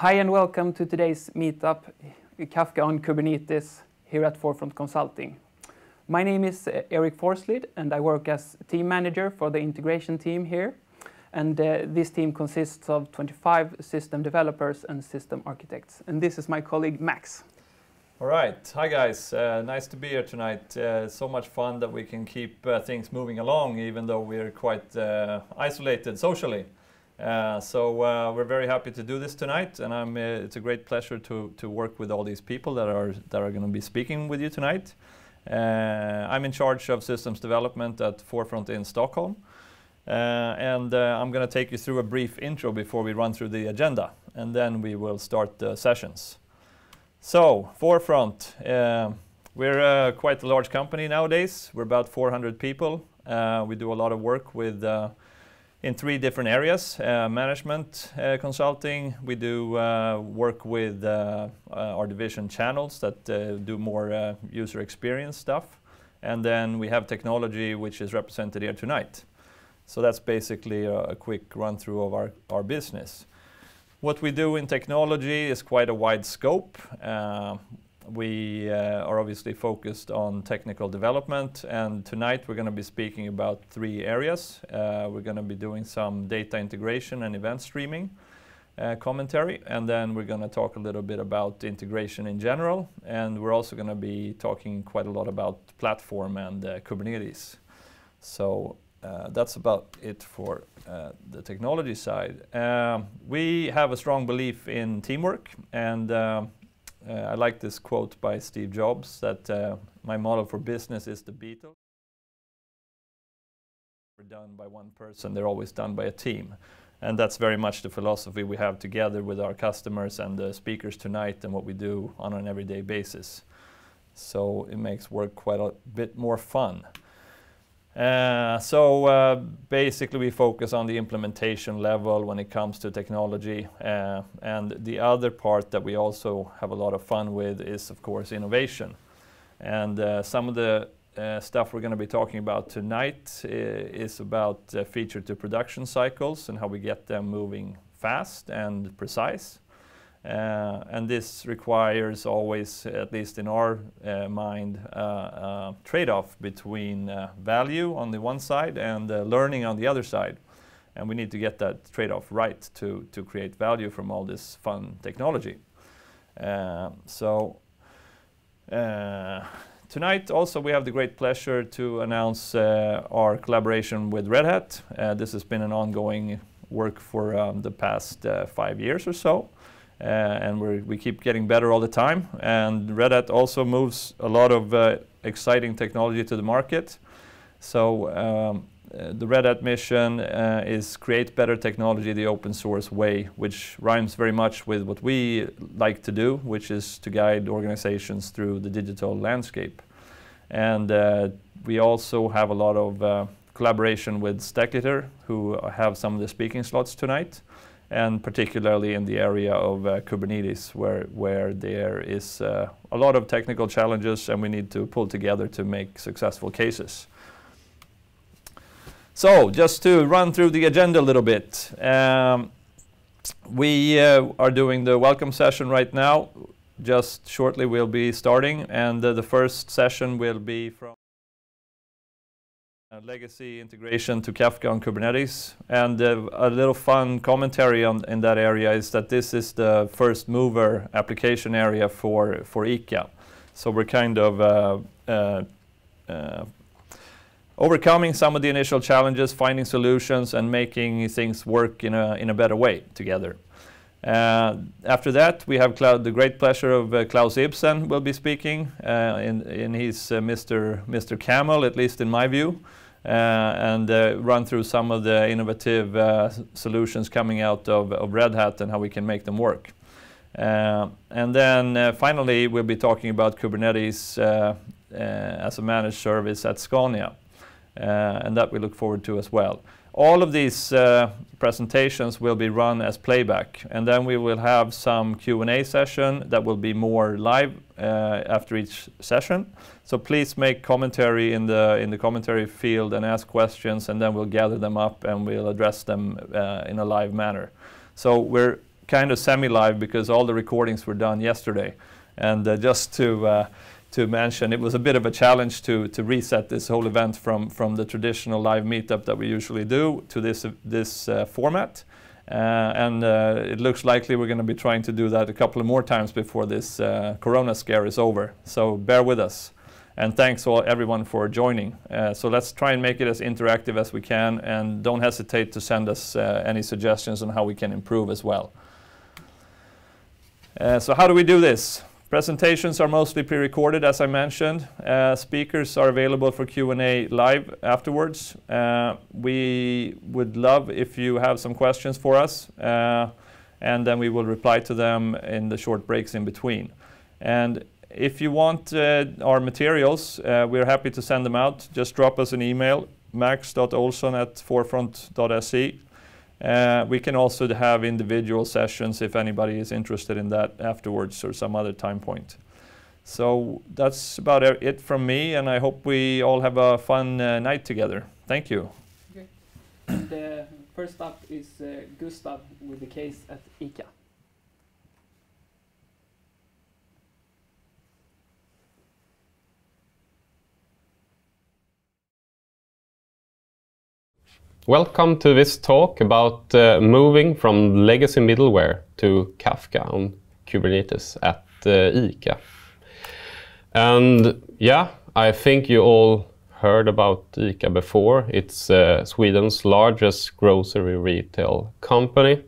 Hi, and welcome to today's meetup, Kafka on Kubernetes, here at Forefront Consulting. My name is Eric Forslid, and I work as team manager for the integration team here. And uh, this team consists of 25 system developers and system architects. And this is my colleague Max. All right. Hi, guys. Uh, nice to be here tonight. Uh, so much fun that we can keep uh, things moving along, even though we're quite uh, isolated socially. Uh, so uh, we're very happy to do this tonight, and I'm, it's a great pleasure to, to work with all these people that are, that are going to be speaking with you tonight. I'm in charge of systems development at Forefront in Stockholm. and I'm going to take you through a brief intro before we run through the agenda, and then we will start the sessions. So, Forefront. Uh, we're uh, quite a large company nowadays. We're about 400 people. Uh, we do a lot of work with uh, in three different areas. Uh, management uh, consulting. We do uh, work with uh, uh, our division channels that do more user experience stuff. And then we have technology, which is represented here tonight. So that's basically a, a quick run through of our, our business. What we do in technology is quite a wide scope. We uh, are obviously focused on technical development, and tonight we're going to be speaking about three areas. Uh, we're going to be doing some data integration and event streaming uh, commentary, and then we're going to talk a little bit about integration in general, and we're also going to be talking quite a lot about platform and uh, Kubernetes. So uh, that's about it for uh, the technology side. Um, we have a strong belief in teamwork, and uh, I like this quote by Steve Jobs that uh, my model for business is the Beatles. They're done by one person, they're always done by a team. And that's very much the philosophy we have together with our customers and the speakers tonight and what we do on an everyday basis. So it makes work quite a bit more fun. Uh, so uh, basically we focus on the implementation level when it comes to technology. Uh, and the other part that we also have a lot of fun with is of course innovation. And uh, some of the uh, stuff we're going to be talking about tonight is about feature to production cycles and how we get them moving fast and precise. Uh, and this requires always, at least in our uh, mind, uh, trade-off between value on the one side and learning on the other side. And we need to get that trade-off right to, to create value from all this fun technology. so Tonight also we have the great pleasure to announce uh, our collaboration with Red Hat. Uh, this has been an ongoing work for um, the past uh, five years or so. Uh, and we keep getting better all the time. And Red Hat also moves a lot of uh, exciting technology to the market. So um, uh, the Red Hat mission uh, is create better technology the open source way, which rhymes very much with what we like to do, which is to guide organizations through the digital landscape. And uh, we also have a lot of collaboration with Stakater, who have some of the speaking slots tonight and particularly in the area of uh, Kubernetes, where, where there is uh, a lot of technical challenges and we need to pull together to make successful cases. So, just to run through the agenda a little bit. Um, we uh, are doing the welcome session right now. Just shortly we'll be starting, and uh, the first session will be from legacy integration to Kafka on Kubernetes. And uh, a little fun commentary on, in that area is that this is the first mover application area for, for ICA. So we're kind of uh, uh, uh, overcoming some of the initial challenges, finding solutions, and making things work in a, in a better way together. Uh, after that, we have Cloud the great pleasure of uh, Claus Ibsen will be speaking uh, in, in his uh, Mr. Mr. Camel, at least in my view, Uh, and uh, run through some of the innovative uh, solutions coming out of, of, Red Hat and how we can make them work. Uh, and then finally, we'll be talking about Kubernetes as a managed service at Scania, and that we look forward to as well. All of these uh, presentations will be run as playback, and then we will have some Q&A session that will be more live uh, after each session. So please make commentary in the in the commentary field and ask questions, and then we'll gather them up and we'll address them uh, in a live manner. So we're kind of semi-live because all the recordings were done yesterday. And uh, just to uh, to mention, it was a bit of a challenge to to reset this whole event from from the traditional live meetup that we usually do to this this uh, format. Uh, and uh, it looks likely we're going to be trying to do that a couple of more times before this uh, Corona scare is over. So bear with us. And thanks all everyone for joining. Uh, so let's try and make it as interactive as we can, and don't hesitate to send us uh, any suggestions on how we can improve as well. Uh, so how do we do this? Presentations are mostly pre-recorded, as I mentioned. Uh, speakers are available for Q&A live afterwards. Uh, we would love if you have some questions for us, uh, and then we will reply to them in the short breaks in between. And if you want uh, our materials, uh, we're happy to send them out. Just drop us an email, max.olson at forefront.se. Uh, we can also have individual sessions if anybody is interested in that afterwards or some other time point. So that's about it from me, and I hope we all have a fun uh, night together. Thank you. Okay. The first up is uh, Gustav with the case at ICA. Welcome to this talk about uh, moving from legacy middleware to Kafka on Kubernetes at uh, ICA. And yeah, I think you all heard about ICA before. It's uh, Sweden's largest grocery retail company.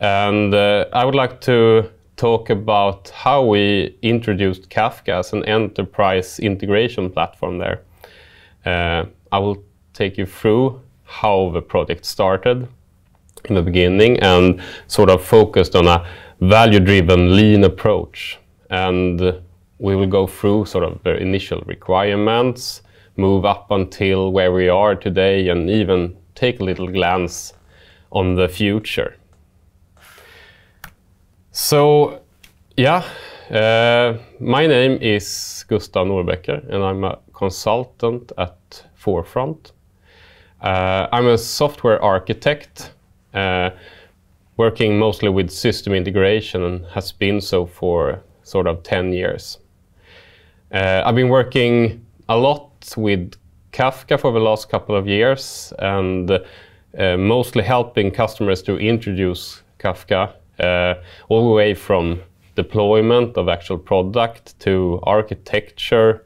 And uh, I would like to talk about how we introduced Kafka as an enterprise integration platform there. Uh, I will take you through how the project started in the beginning and sort of focused on a value-driven lean approach. And we will go through sort of the initial requirements, move up until where we are today, and even take a little glance on the future. So, yeah, uh, my name is Gustav Norbecker, and I'm a consultant at Forefront. Uh, I'm a software architect uh, working mostly with system integration and has been so for sort of 10 years. Uh, I've been working a lot with Kafka for the last couple of years and uh, mostly helping customers to introduce Kafka uh, all the way from deployment of actual product to architecture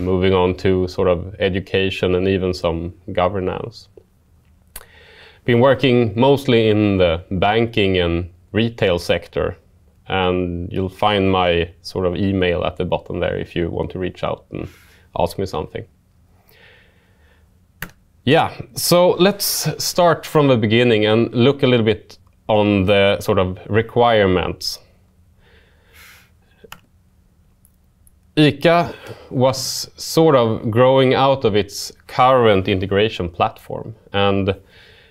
moving on to sort of education and even some governance. Been working mostly in the banking and retail sector, and you'll find my sort of email at the bottom there if you want to reach out and ask me something. Yeah, so let's start from the beginning and look a little bit on the sort of requirements ICA was sort of growing out of its current integration platform and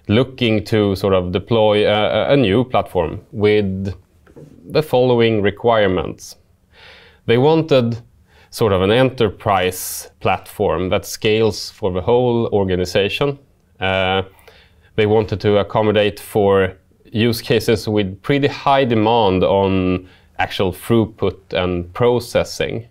looking to sort of deploy a, a, new platform with the following requirements. They wanted sort of an enterprise platform that scales for the whole organization. Uh, they wanted to accommodate for use cases with pretty high demand on actual throughput and processing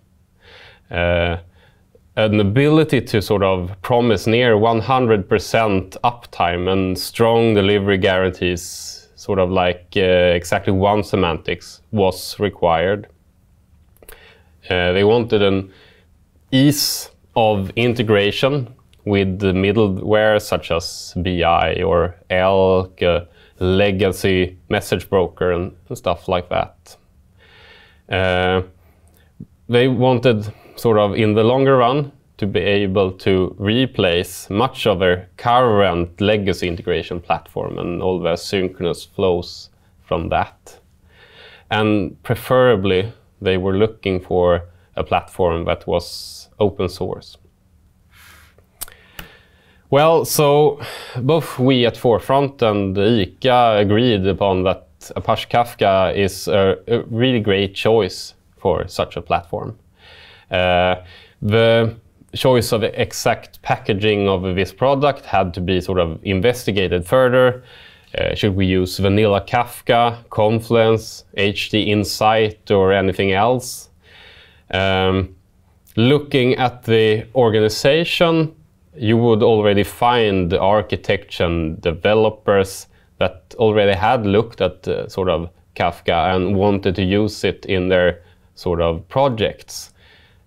an ability to sort of promise near 100% uptime and strong delivery guarantees, sort of like uh, exactly one semantics, was required. Uh, they wanted an ease of integration with the middleware such as BI or Elk, a legacy message broker, and, and stuff like that. Uh, they wanted sort of in the longer run to be able to replace much of their current legacy integration platform and all the synchronous flows from that. And preferably, they were looking for a platform that was open source. Well, so both we at Forefront and ICA agreed upon that Apache Kafka is a, a really great choice for such a platform. Uh, the choice of the exact packaging of this product had to be sort of investigated further. uh, should we use vanilla Kafka, Confluent, HD Insight, or anything else? Um, looking at the organization, you would already find the architecture and developers that already had looked at uh, sort of Kafka and wanted to use it in their sort of projects.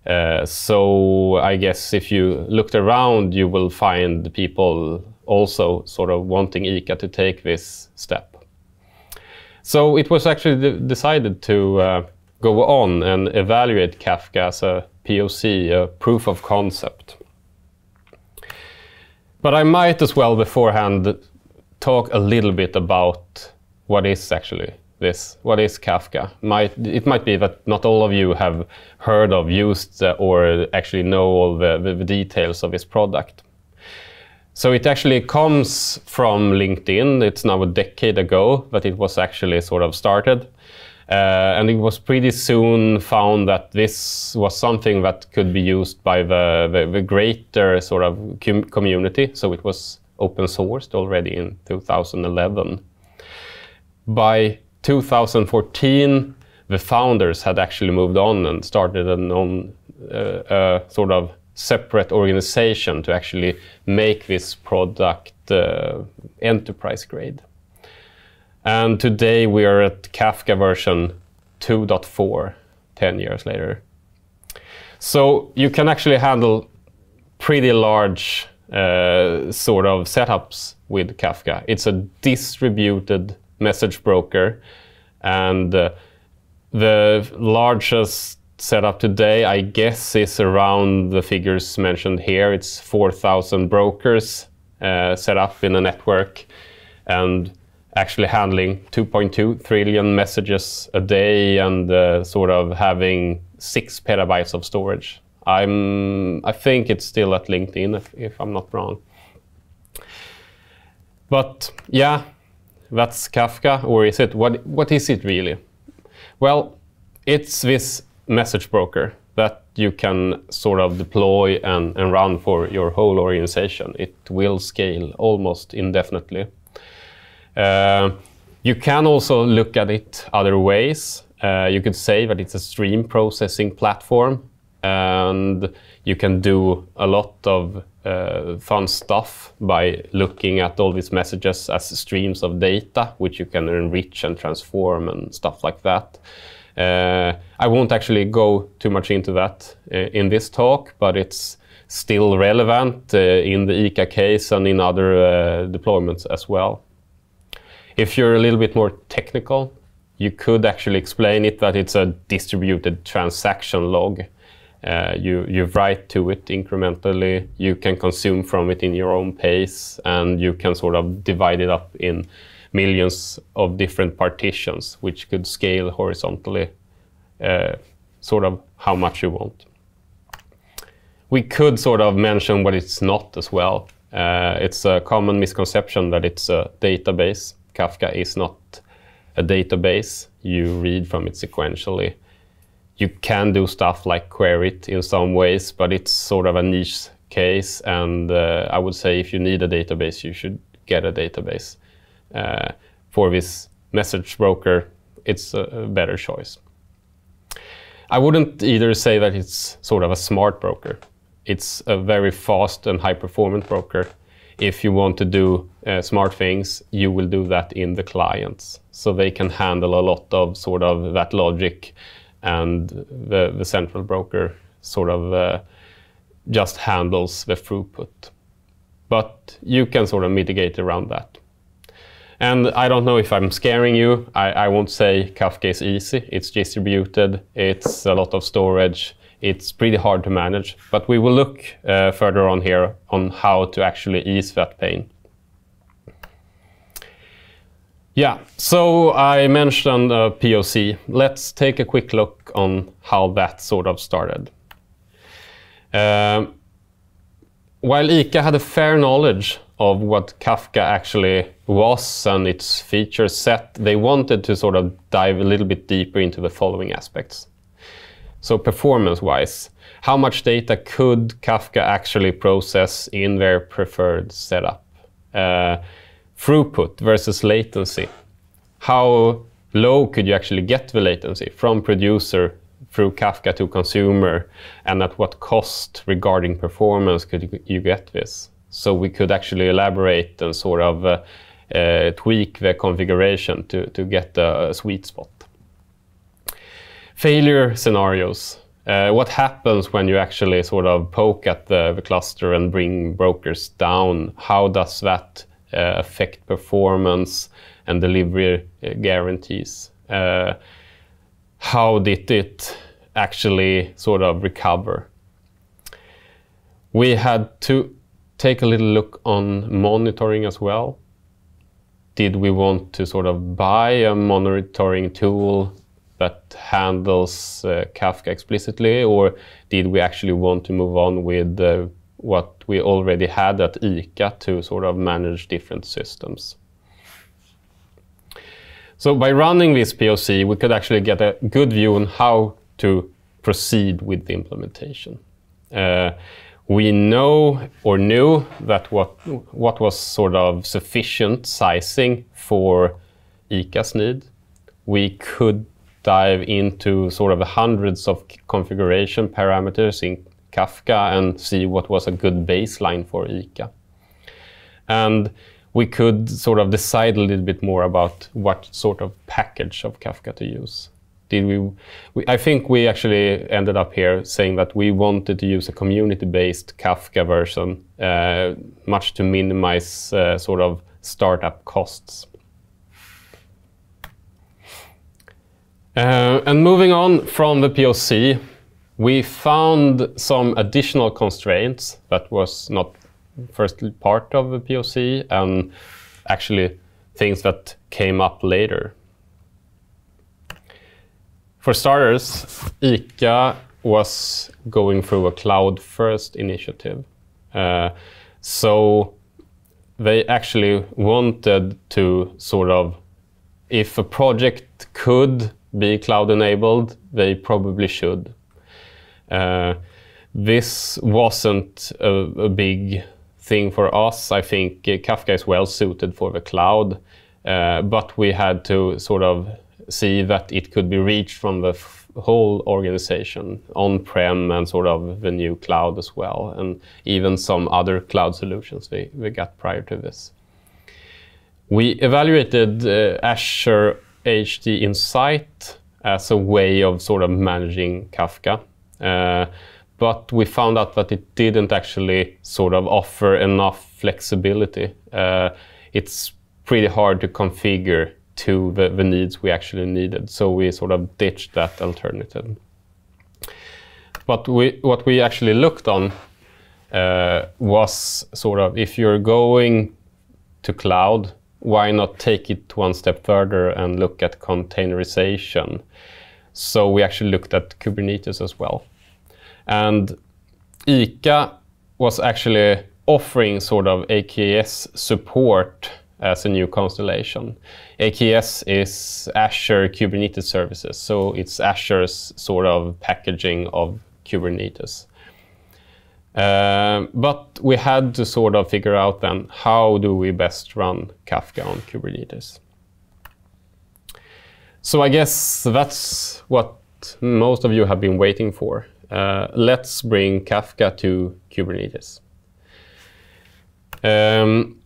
Uh, so I guess if you looked around, you will find people also sort of wanting ICA to take this step. So it was actually decided to uh, go on and evaluate Kafka as a POC, a proof of concept. But I might as well beforehand talk a little bit about what is actually this, what is Kafka. Might, it might be that not all of you have heard of, used, uh, or actually know all the, the, the details of this product. So it actually comes from LinkedIn. It's now a decade ago that it was actually sort of started. Uh, and it was pretty soon found that this was something that could be used by the, the, the greater sort of com community. So it was open sourced already in 2011. By 2014, the founders had actually moved on and started a non, uh, sort of separate organization to actually make this product uh, enterprise grade. And today we are at Kafka version 2.4, 10 years later. So you can actually handle pretty large uh, sort of setups with Kafka. It's a distributed message broker, and uh, the largest setup today, I guess, is around the figures mentioned here. It's 4,000 brokers uh, set up in a network, and actually handling 2.2 trillion messages a day and uh, sort of having six petabytes of storage. I'm, I think it's still at LinkedIn, if, if I'm not wrong. But yeah, that's Kafka, or is it? What, what is it really? Well, it's this message broker that you can sort of deploy and, and run for your whole organization. It will scale almost indefinitely. Uh, you can also look at it other ways. Uh, you could say that it's a stream processing platform and you can do a lot of uh, fun stuff by looking at all these messages as streams of data, which you can enrich and transform and stuff like that. Uh, I won't actually go too much into that uh, in this talk, but it's still relevant uh, in the ICA case and in other uh, deployments as well. If you're a little bit more technical, you could actually explain it that it's a distributed transaction log. Uh, you, you write to it incrementally, you can consume from it in your own pace, and you can sort of divide it up in millions of different partitions, which could scale horizontally, uh, sort of how much you want. We could sort of mention what it's not as well. Uh, it's a common misconception that it's a database. Kafka is not a database. You read from it sequentially. You can do stuff like query it in some ways, but it's sort of a niche case. And uh, I would say if you need a database, you should get a database. Uh, for this message broker, it's a better choice. I wouldn't either say that it's sort of a smart broker. It's a very fast and high performant broker if you want to do uh, smart things, you will do that in the clients. So they can handle a lot of sort of that logic and the, the central broker sort of uh, just handles the throughput. But you can sort of mitigate around that. And I don't know if I'm scaring you. I, I won't say Kafka is easy. It's distributed. It's a lot of storage it's pretty hard to manage. But we will look uh, further on here on how to actually ease that pain. Yeah, so I mentioned a POC. Let's take a quick look on how that sort of started. Um, while ICA had a fair knowledge of what Kafka actually was and its feature set, they wanted to sort of dive a little bit deeper into the following aspects. So performance-wise, how much data could Kafka actually process in their preferred setup? Uh, throughput versus latency. How low could you actually get the latency from producer through Kafka to consumer, and at what cost regarding performance could you get this? So we could actually elaborate and sort of uh, uh, tweak the configuration to, to get a, a sweet spot. Failure scenarios. Uh, what happens when you actually sort of poke at the, the cluster and bring brokers down? How does that uh, affect performance and delivery uh, guarantees? Uh, how did it actually sort of recover? We had to take a little look on monitoring as well. Did we want to sort of buy a monitoring tool that handles uh, Kafka explicitly, or did we actually want to move on with uh, what we already had at ICA to sort of manage different systems? So by running this POC, we could actually get a good view on how to proceed with the implementation. Uh, we know or knew that what, what was sort of sufficient sizing for ICA's need. We could dive into sort of hundreds of configuration parameters in Kafka and see what was a good baseline for ICA. And we could sort of decide a little bit more about what sort of package of Kafka to use. Did we, we, I think we actually ended up here saying that we wanted to use a community-based Kafka version, uh, much to minimize uh, sort of startup costs. Uh, and moving on from the POC, we found some additional constraints that was not first part of the POC and actually things that came up later. For starters, ICA was going through a cloud-first initiative. Uh, so they actually wanted to sort of, if a project could be cloud-enabled, they probably should. Uh, this wasn't a, a, big thing for us. I think uh, Kafka is well suited for the cloud, uh, but we had to sort of see that it could be reached from the whole organization, on-prem and sort of the new cloud as well, and even some other cloud solutions we, we got prior to this. We evaluated uh, Azure HD Insight as a way of sort of managing Kafka. Uh, but we found out that it didn't actually sort of offer enough flexibility. Uh, it's pretty hard to configure to the, the needs we actually needed. So we sort of ditched that alternative. But we, what we actually looked on uh, was sort of if you're going to cloud, why not take it one step further and look at containerization? So we actually looked at Kubernetes as well. And ICA was actually offering sort of AKS support as a new constellation. AKS is Azure Kubernetes Services, so it's Azure's sort of packaging of Kubernetes. Uh, but we had to sort of figure out then how do we best run Kafka on Kubernetes. So I guess that's what most of you have been waiting for. Uh, let's bring Kafka to Kubernetes. Um,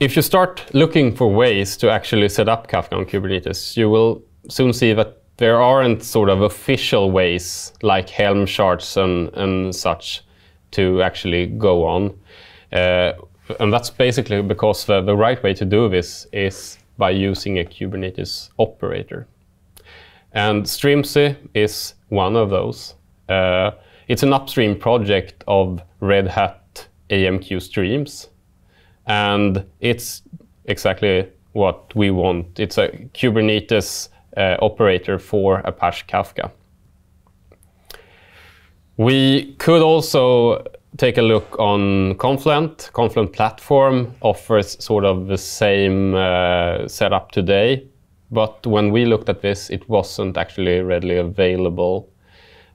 if you start looking for ways to actually set up Kafka on Kubernetes, you will soon see that there aren't sort of official ways like Helm charts and, and such to actually go on. Uh, and that's basically because the, the right way to do this is by using a Kubernetes operator. And Strimzi is one of those. Uh, it's an upstream project of Red Hat AMQ streams and it's exactly what we want. It's a Kubernetes uh, operator for Apache Kafka. We could also take a look on Confluent. Confluent Platform offers sort of the same uh, setup today, but when we looked at this, it wasn't actually readily available,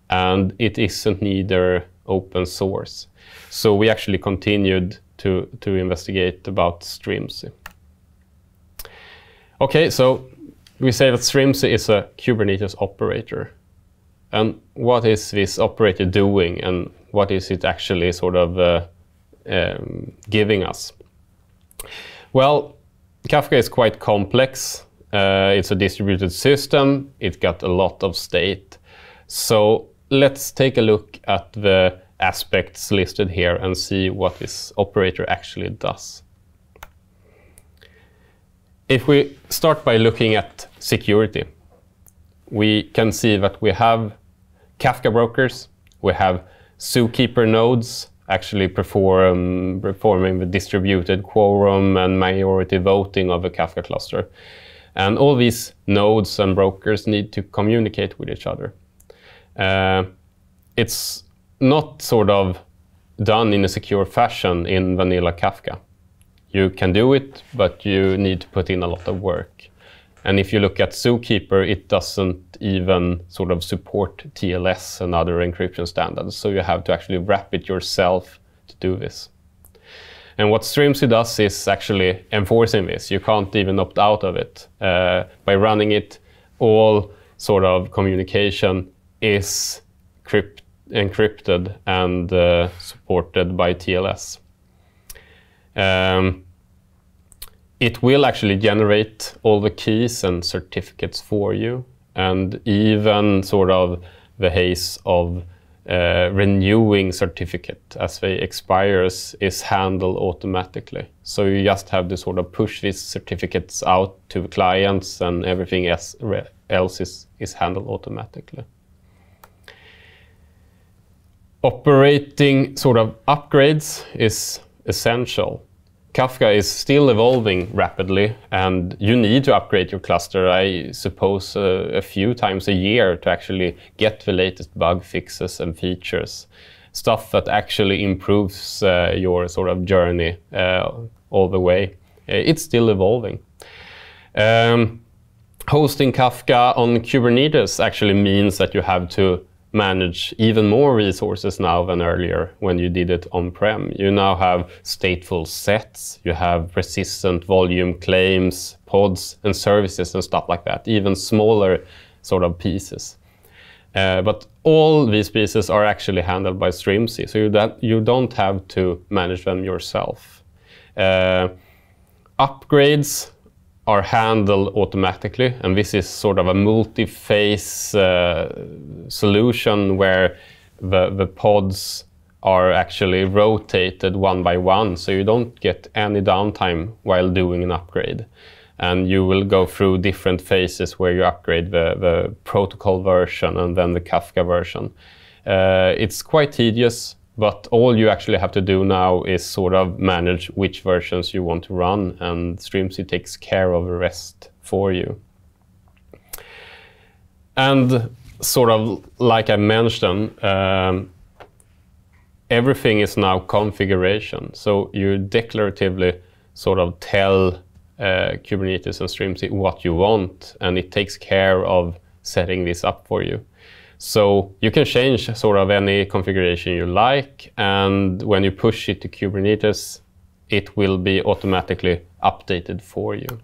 and it isn't neither open source. So we actually continued to, to investigate about Strimzi. Okay, so we say that Strimzi is a Kubernetes operator. And what is this operator doing and what is it actually sort of uh, um, giving us? Well, Kafka is quite complex. Uh, it's a distributed system. It got a lot of state. So let's take a look at the aspects listed here and see what this operator actually does. If we start by looking at security, we can see that we have Kafka brokers, we have Zookeeper nodes actually perform, performing the distributed quorum and majority voting of a Kafka cluster. And all these nodes and brokers need to communicate with each other. Uh, it's not sort of done in a secure fashion in vanilla Kafka. You can do it, but you need to put in a lot of work. And if you look at Zookeeper, it doesn't even sort of support TLS and other encryption standards. So you have to actually wrap it yourself to do this. And what Strimzi does is actually enforcing this. You can't even opt out of it. Uh, by running it, all sort of communication is crypt encrypted and uh, supported by TLS. Um, it will actually generate all the keys and certificates for you, and even sort of the haze of uh, renewing certificate as they expires is handled automatically. So you just have to sort of push these certificates out to clients and everything else, else is, is handled automatically. Operating sort of upgrades is essential. Kafka is still evolving rapidly, and you need to upgrade your cluster, I suppose, uh, a few times a year to actually get the latest bug fixes and features. Stuff that actually improves uh, your sort of journey uh, all the way. Uh, it's still evolving. Um, hosting Kafka on Kubernetes actually means that you have to manage even more resources now than earlier when you did it on-prem. You now have stateful sets, you have persistent volume claims, pods and services and stuff like that, even smaller sort of pieces. Uh, but all these pieces are actually handled by Strimzi, so you, that, you don't have to manage them yourself. Uh, upgrades are handled automatically. And this is sort of a multi-phase uh, solution where the, the pods are actually rotated one by one. So you don't get any downtime while doing an upgrade. And you will go through different phases where you upgrade the, the protocol version and then the Kafka version. Uh, it's quite tedious but all you actually have to do now is sort of manage which versions you want to run, and Strimzi takes care of the rest for you. And sort of like I mentioned, um, everything is now configuration. So you declaratively sort of tell uh, Kubernetes and Strimzi what you want, and it takes care of setting this up for you. So you can change sort of any configuration you like, and when you push it to Kubernetes, it will be automatically updated for you.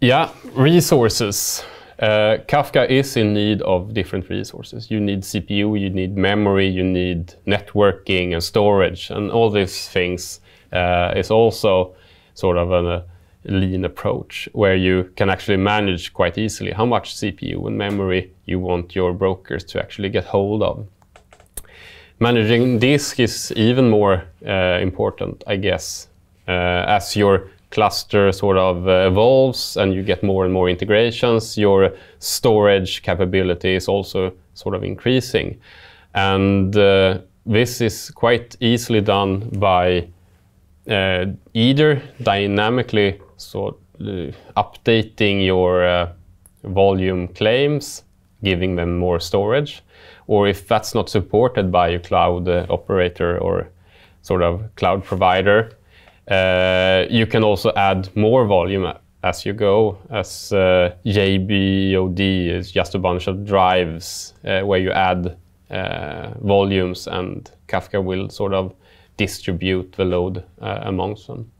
Yeah, resources. Uh, Kafka is in need of different resources. You need CPU, you need memory, you need networking and storage, and all these things uh, is also sort of a lean approach where you can actually manage quite easily how much CPU and memory you want your brokers to actually get hold of. Managing disk is even more uh, important, I guess, uh, as your cluster sort of uh, evolves and you get more and more integrations, your storage capability is also sort of increasing. And uh, this is quite easily done by uh, either dynamically so uh, updating your uh, volume claims, giving them more storage, or if that's not supported by a cloud uh, operator or sort of cloud provider, uh, you can also add more volume as you go, as uh, JBOD is just a bunch of drives uh, where you add volumes and Kafka will sort of distribute the load amongst them.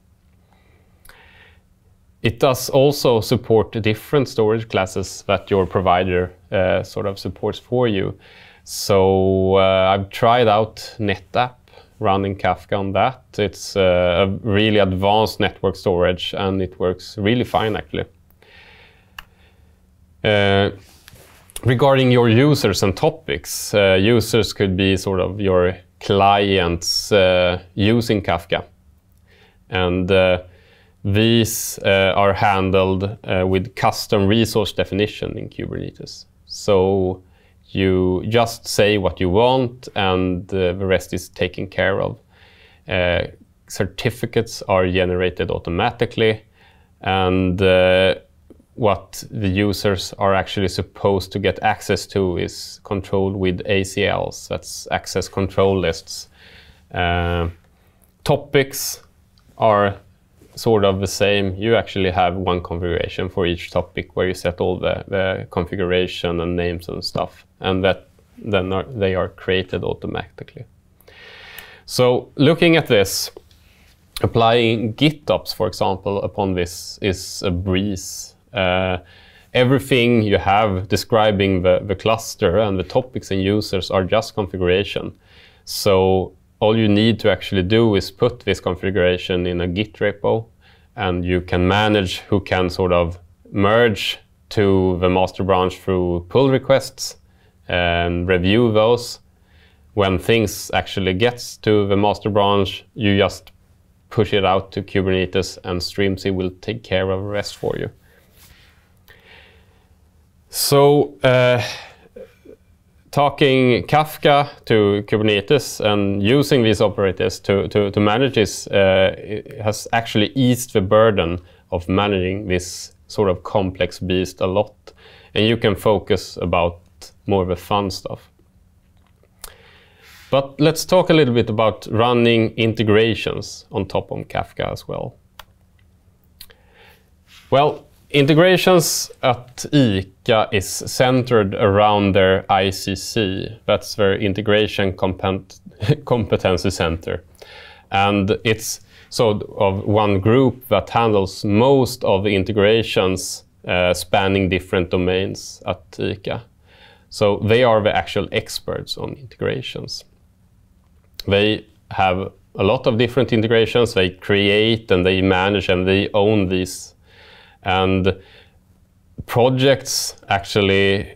It does also support different storage classes that your provider uh, sort of supports for you. So uh, I've tried out NetApp running Kafka on that. It's uh, a really advanced network storage and it works really fine actually. Uh, regarding your users and topics, uh, users could be sort of your clients uh, using Kafka. And these uh, are handled uh, with custom resource definition in Kubernetes. So you just say what you want and uh, the rest is taken care of. Uh, certificates are generated automatically and uh, what the users are actually supposed to get access to is controlled with ACLs, that's access control lists. Uh, topics are sort of the same. You actually have one configuration for each topic where you set all the, the configuration and names and stuff, and that then are, they are created automatically. So looking at this, applying GitOps, for example, upon this is a breeze. Uh, everything you have describing the, the cluster and the topics and users are just configuration. So all you need to actually do is put this configuration in a Git repo and you can manage who can sort of merge to the master branch through pull requests and review those. When things actually gets to the master branch, you just push it out to Kubernetes and Strimzi will take care of the rest for you. So uh, talking Kafka to Kubernetes and using these operators to, to, to manage this uh, has actually eased the burden of managing this sort of complex beast a lot. And you can focus about more of the fun stuff. But let's talk a little bit about running integrations on top of Kafka as well. Well, Integrations at ICA is centered around their ICC. That's their Integration Competency Center. And it's sort of one group that handles most of the integrations uh, spanning different domains at ICA. So they are the actual experts on integrations. They have a lot of different integrations. They create and they manage and they own these and projects actually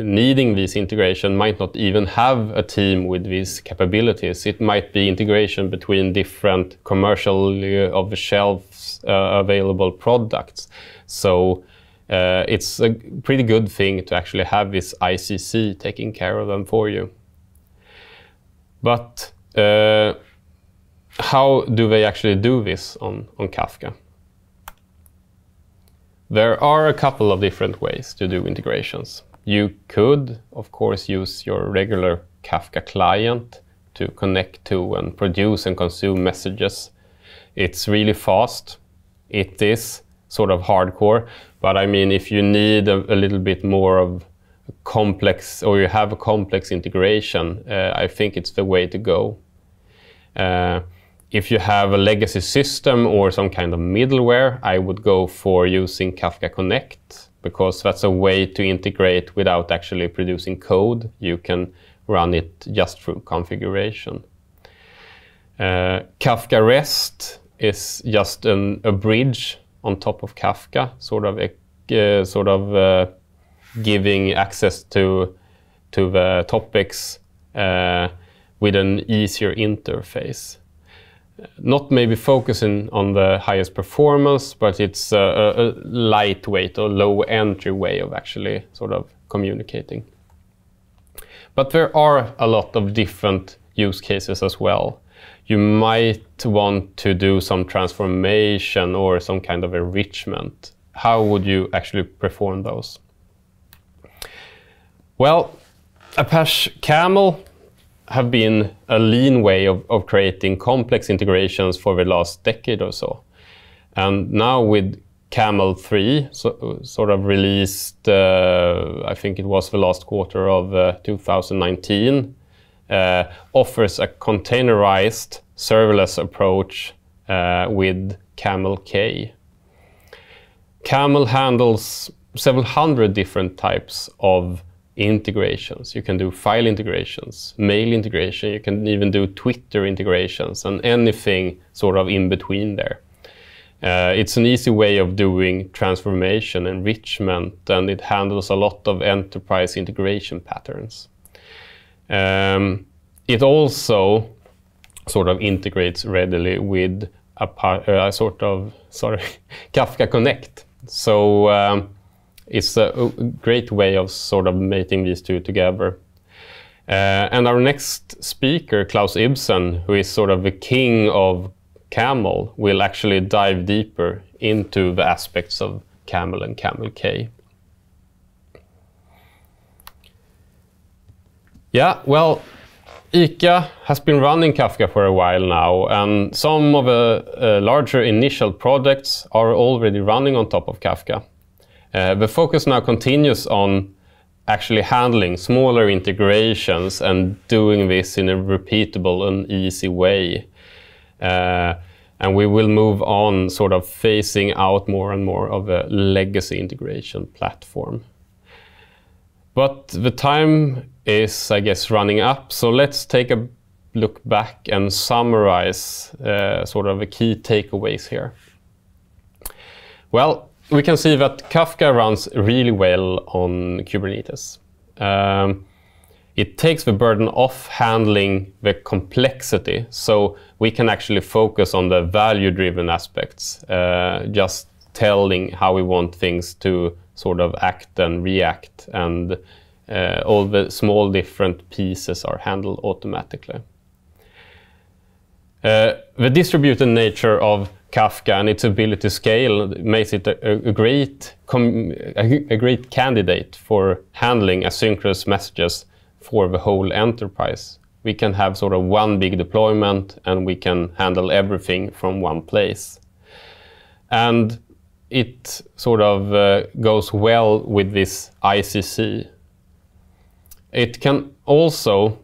needing this integration might not even have a team with these capabilities. It might be integration between different commercially uh, of the shelves uh, available products. So uh, it's a pretty good thing to actually have this ICC taking care of them for you. But uh, how do they actually do this on, on Kafka? There are a couple of different ways to do integrations. You could, of course, use your regular Kafka client to connect to and produce and consume messages. It's really fast. It is sort of hardcore, but I mean, if you need a, a little bit more of complex or you have a complex integration, uh, I think it's the way to go. Uh, if you have a legacy system or some kind of middleware, I would go for using Kafka Connect because that's a way to integrate without actually producing code. You can run it just through configuration. Uh, Kafka REST is just an, a bridge on top of Kafka, sort of, uh, sort of uh, giving access to to the topics uh, with an easier interface not maybe focusing on the highest performance, but it's a, a lightweight or low entry way of actually sort of communicating. But there are a lot of different use cases as well. You might want to do some transformation or some kind of enrichment. How would you actually perform those? Well, Apache Camel have been a lean way of, of creating complex integrations for the last decade or so. And now with Camel 3, so, sort of released, uh, I think it was the last quarter of uh, 2019, uh, offers a containerized serverless approach uh, with Camel K. Camel handles several hundred different types of integrations. You can do file integrations, mail integration, you can even do Twitter integrations, and anything sort of in between there. Uh, it's an easy way of doing transformation, enrichment, and it handles a lot of enterprise integration patterns. Um, it also sort of integrates readily with a, a sort of sorry Kafka Connect. So um, it's a, great way of sort of mating these two together. Uh, and our next speaker, Claus Ibsen, who is sort of the king of Camel will actually dive deeper into the aspects of Camel and Camel K. Yeah, well, ICA has been running Kafka for a while now, and some of the uh, larger initial projects are already running on top of Kafka. The focus now continues on actually handling smaller integrations and doing this in a repeatable and easy way. Uh, and we will move on sort of phasing out more and more of a legacy integration platform. But the time is, I guess, running up. So let's take a look back and summarize uh, sort of the key takeaways here. Well, we can see that Kafka runs really well on Kubernetes. Um, it takes the burden off handling the complexity. So we can actually focus on the value-driven aspects, uh, just telling how we want things to sort of act and react, and uh, all the small different pieces are handled automatically. Uh, the distributed nature of Kafka and its ability to scale makes it a, a great a, great candidate for handling asynchronous messages for the whole enterprise. We can have sort of one big deployment and we can handle everything from one place. And it sort of uh, goes well with this ICC. It can also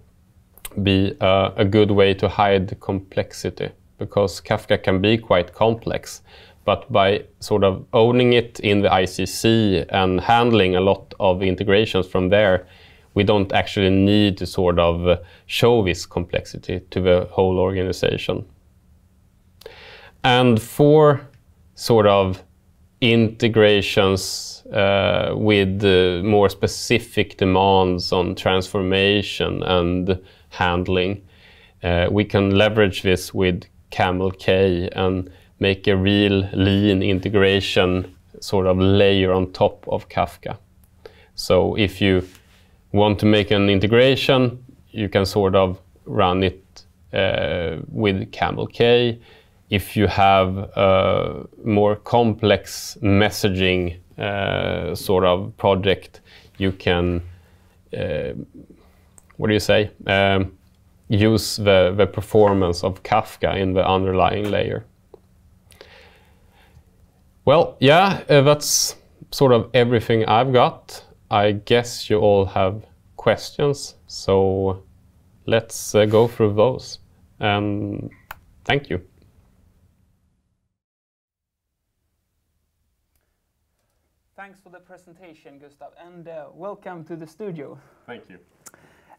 be uh, a good way to hide complexity because Kafka can be quite complex. But by sort of owning it in the ICC and handling a lot of integrations from there, we don't actually need to sort of show this complexity to the whole organization. And for sort of integrations uh, with uh, more specific demands on transformation and handling, uh, we can leverage this with Camel K and make a real lean integration sort of layer on top of Kafka. So if you want to make an integration, you can sort of run it uh, with Camel K. If you have a more complex messaging uh, sort of project, you can, uh, what do you say, um, use the, the performance of Kafka in the underlying layer. Well, yeah, uh, that's sort of everything I've got. I guess you all have questions, so let's uh, go through those. Um, thank you. Thanks for the presentation, Gustav, and uh, welcome to the studio. Thank you.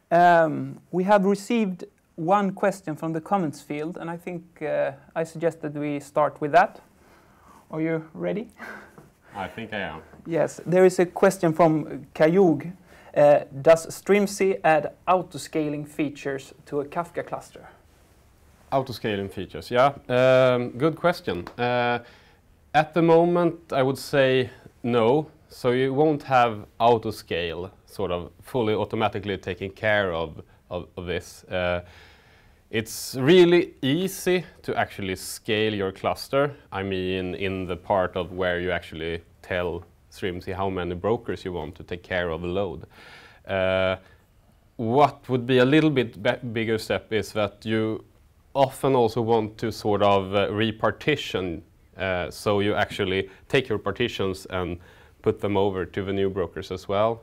Um, we have received one question from the comments field, and I think uh, I suggest that we start with that. Are you ready? I think I am. Yes, there is a question from Kayug. Uh, does Strimzi add auto-scaling features to a Kafka cluster? Auto-scaling features, yeah. Um, good question. Uh, at the moment, I would say no. So you won't have auto-scale sort of fully automatically taking care of, of, of this. Uh, it's really easy to actually scale your cluster. I mean, in the part of where you actually tell Strimzi how many brokers you want to take care of the load. Uh, what would be a little bit bigger step is that you often also want to sort of uh, repartition. Uh, so you actually take your partitions and put them over to the new brokers as well.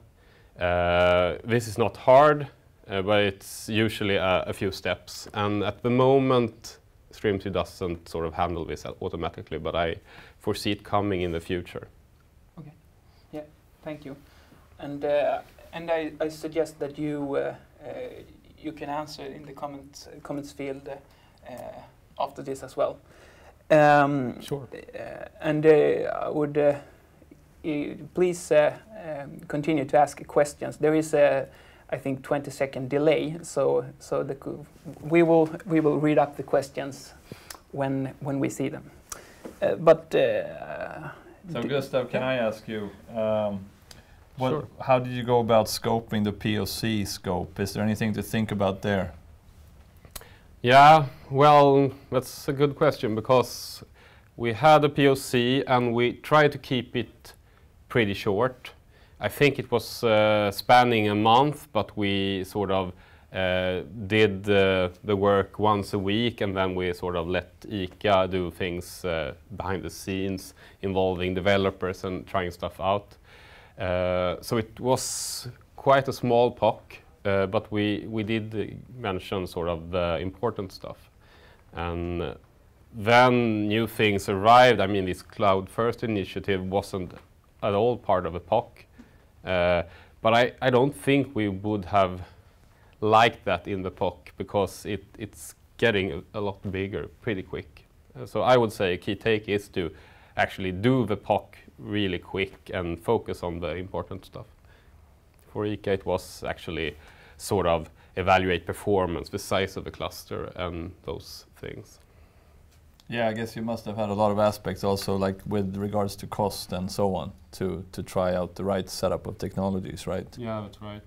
Uh, this is not hard. Uh, but it's usually a, a, few steps. And at the moment, Strimzi doesn't sort of handle this automatically, but I foresee it coming in the future. Okay. Yeah, thank you. And uh, and I, I suggest that you uh, uh, you can answer in the comments comments field uh, after this as well. Um, Sure. uh, and uh, I would uh, please uh, um, continue to ask questions. There is a, I think, 20 second delay, so so the, we will we will read up the questions when when we see them. Uh, but uh, So d- Gustav, can I ask you, um, what, Sure. how did you go about scoping the POC scope? Is there anything to think about there? Yeah, well, that's a good question because we had a POC and we tried to keep it pretty short. I think it was uh, spanning a month, but we sort of uh, did uh, the work once a week and then we sort of let ICA do things uh, behind the scenes involving developers and trying stuff out. Uh, so it was quite a small POC, but we, we did mention sort of the important stuff. And then new things arrived. I mean, this Cloud First initiative wasn't at all part of a POC. Uh, but I, I don't think we would have liked that in the POC because it, it's getting a, a lot bigger pretty quick. Uh, so I would say a key take is to actually do the POC really quick and focus on the important stuff. For ICA, it was actually sort of evaluate performance, the size of the cluster, and those things. Yeah, I guess you must have had a lot of aspects also, like with regards to cost and so on, to, to try out the right setup of technologies, right? Yeah, that's right.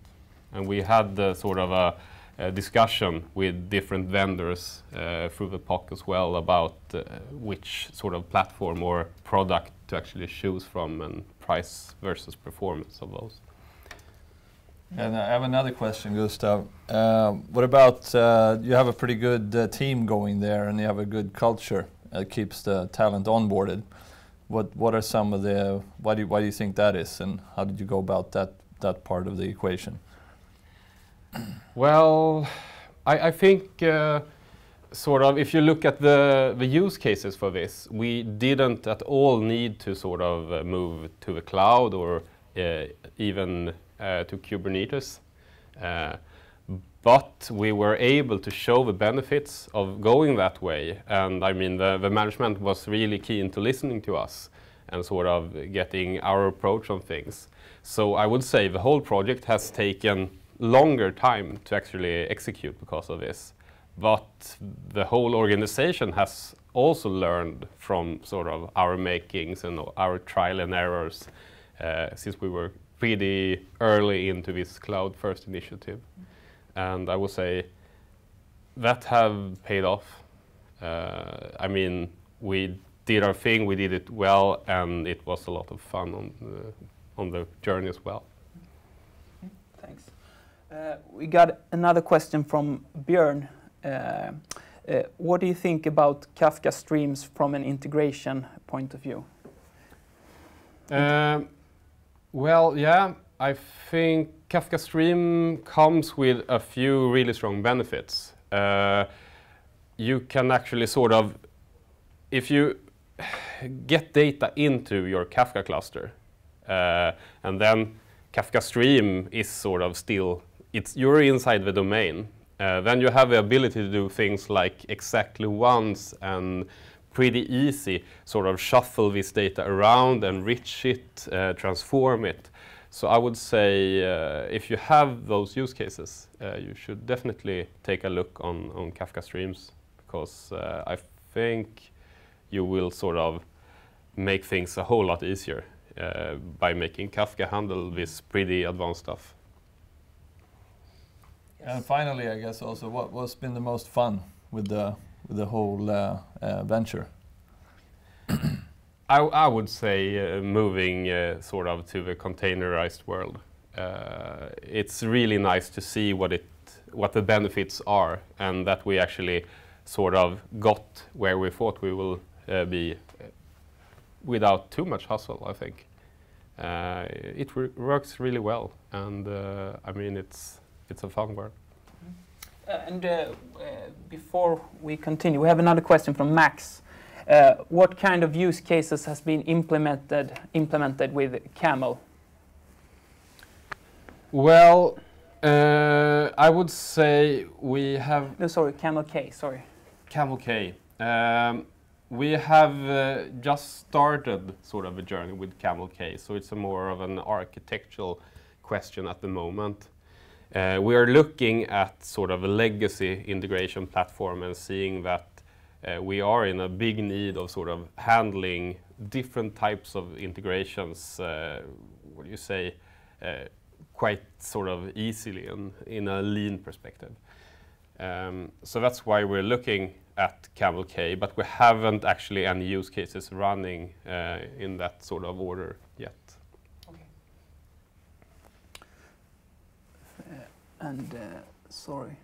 And we had the sort of a, a discussion with different vendors uh, through the POC as well about uh, which sort of platform or product to actually choose from and price versus performance of those. And I have another question, Gustav. Um, what about uh, you have a pretty good uh, team going there, and you have a good culture that keeps the talent onboarded. What what are some of the why do you, why do you think that is, and how did you go about that that part of the equation? Well, I, I think uh, sort of if you look at the, the use cases for this, we didn't at all need to sort of uh, move to the cloud or uh, even uh, to Kubernetes. Uh, but we were able to show the benefits of going that way. And I mean, the, the management was really keen to listening to us and sort of getting our approach on things. So I would say the whole project has taken longer time to actually execute because of this. But the whole organization has also learned from sort of our makings and our trial and errors uh, since we were pretty early into this cloud first initiative. And I would say that have paid off. Uh, I mean, we did our thing, we did it well, and it was a lot of fun on the, on the journey as well. Thanks. Uh, we got another question from Björn. Uh, uh, what do you think about Kafka streams from an integration point of view? Um, well, yeah, I think Kafka Stream comes with a few really strong benefits. Uh, you can actually sort of, if you get data into your Kafka cluster, uh, and then Kafka Stream is sort of still, it's you're inside the domain. Uh, then you have the ability to do things like exactly once and pretty easy sort of shuffle this data around, enrich it, uh, transform it. So I would say uh, if you have those use cases, uh, you should definitely take a look on, on Kafka Streams because uh, I think you will sort of make things a whole lot easier uh, by making Kafka handle this pretty advanced stuff. And finally, I guess also, what what's been the most fun with the the whole uh, uh, venture? I, I would say uh, moving uh, sort of to the containerized world. Uh, it's really nice to see what it what the benefits are, and that we actually sort of got where we thought we will be without too much hustle. I think uh, it works really well, and uh, I mean it's it's a fun world. Uh, and uh, uh, before we continue, we have another question from Max. Uh, what kind of use cases has been implemented implemented with Camel? Well, uh, I would say we have No, sorry, Camel K. Sorry. Camel K. Um, we have uh, just started sort of a journey with Camel K, so it's a more of an architectural question at the moment. Uh, we are looking at sort of a legacy integration platform and seeing that uh, we are in a big need of sort of handling different types of integrations, uh, what do you say, quite sort of easily and in a lean perspective. Um, so that's why we're looking at Camel K, but we haven't actually any use cases running in that sort of order yet. And uh, sorry.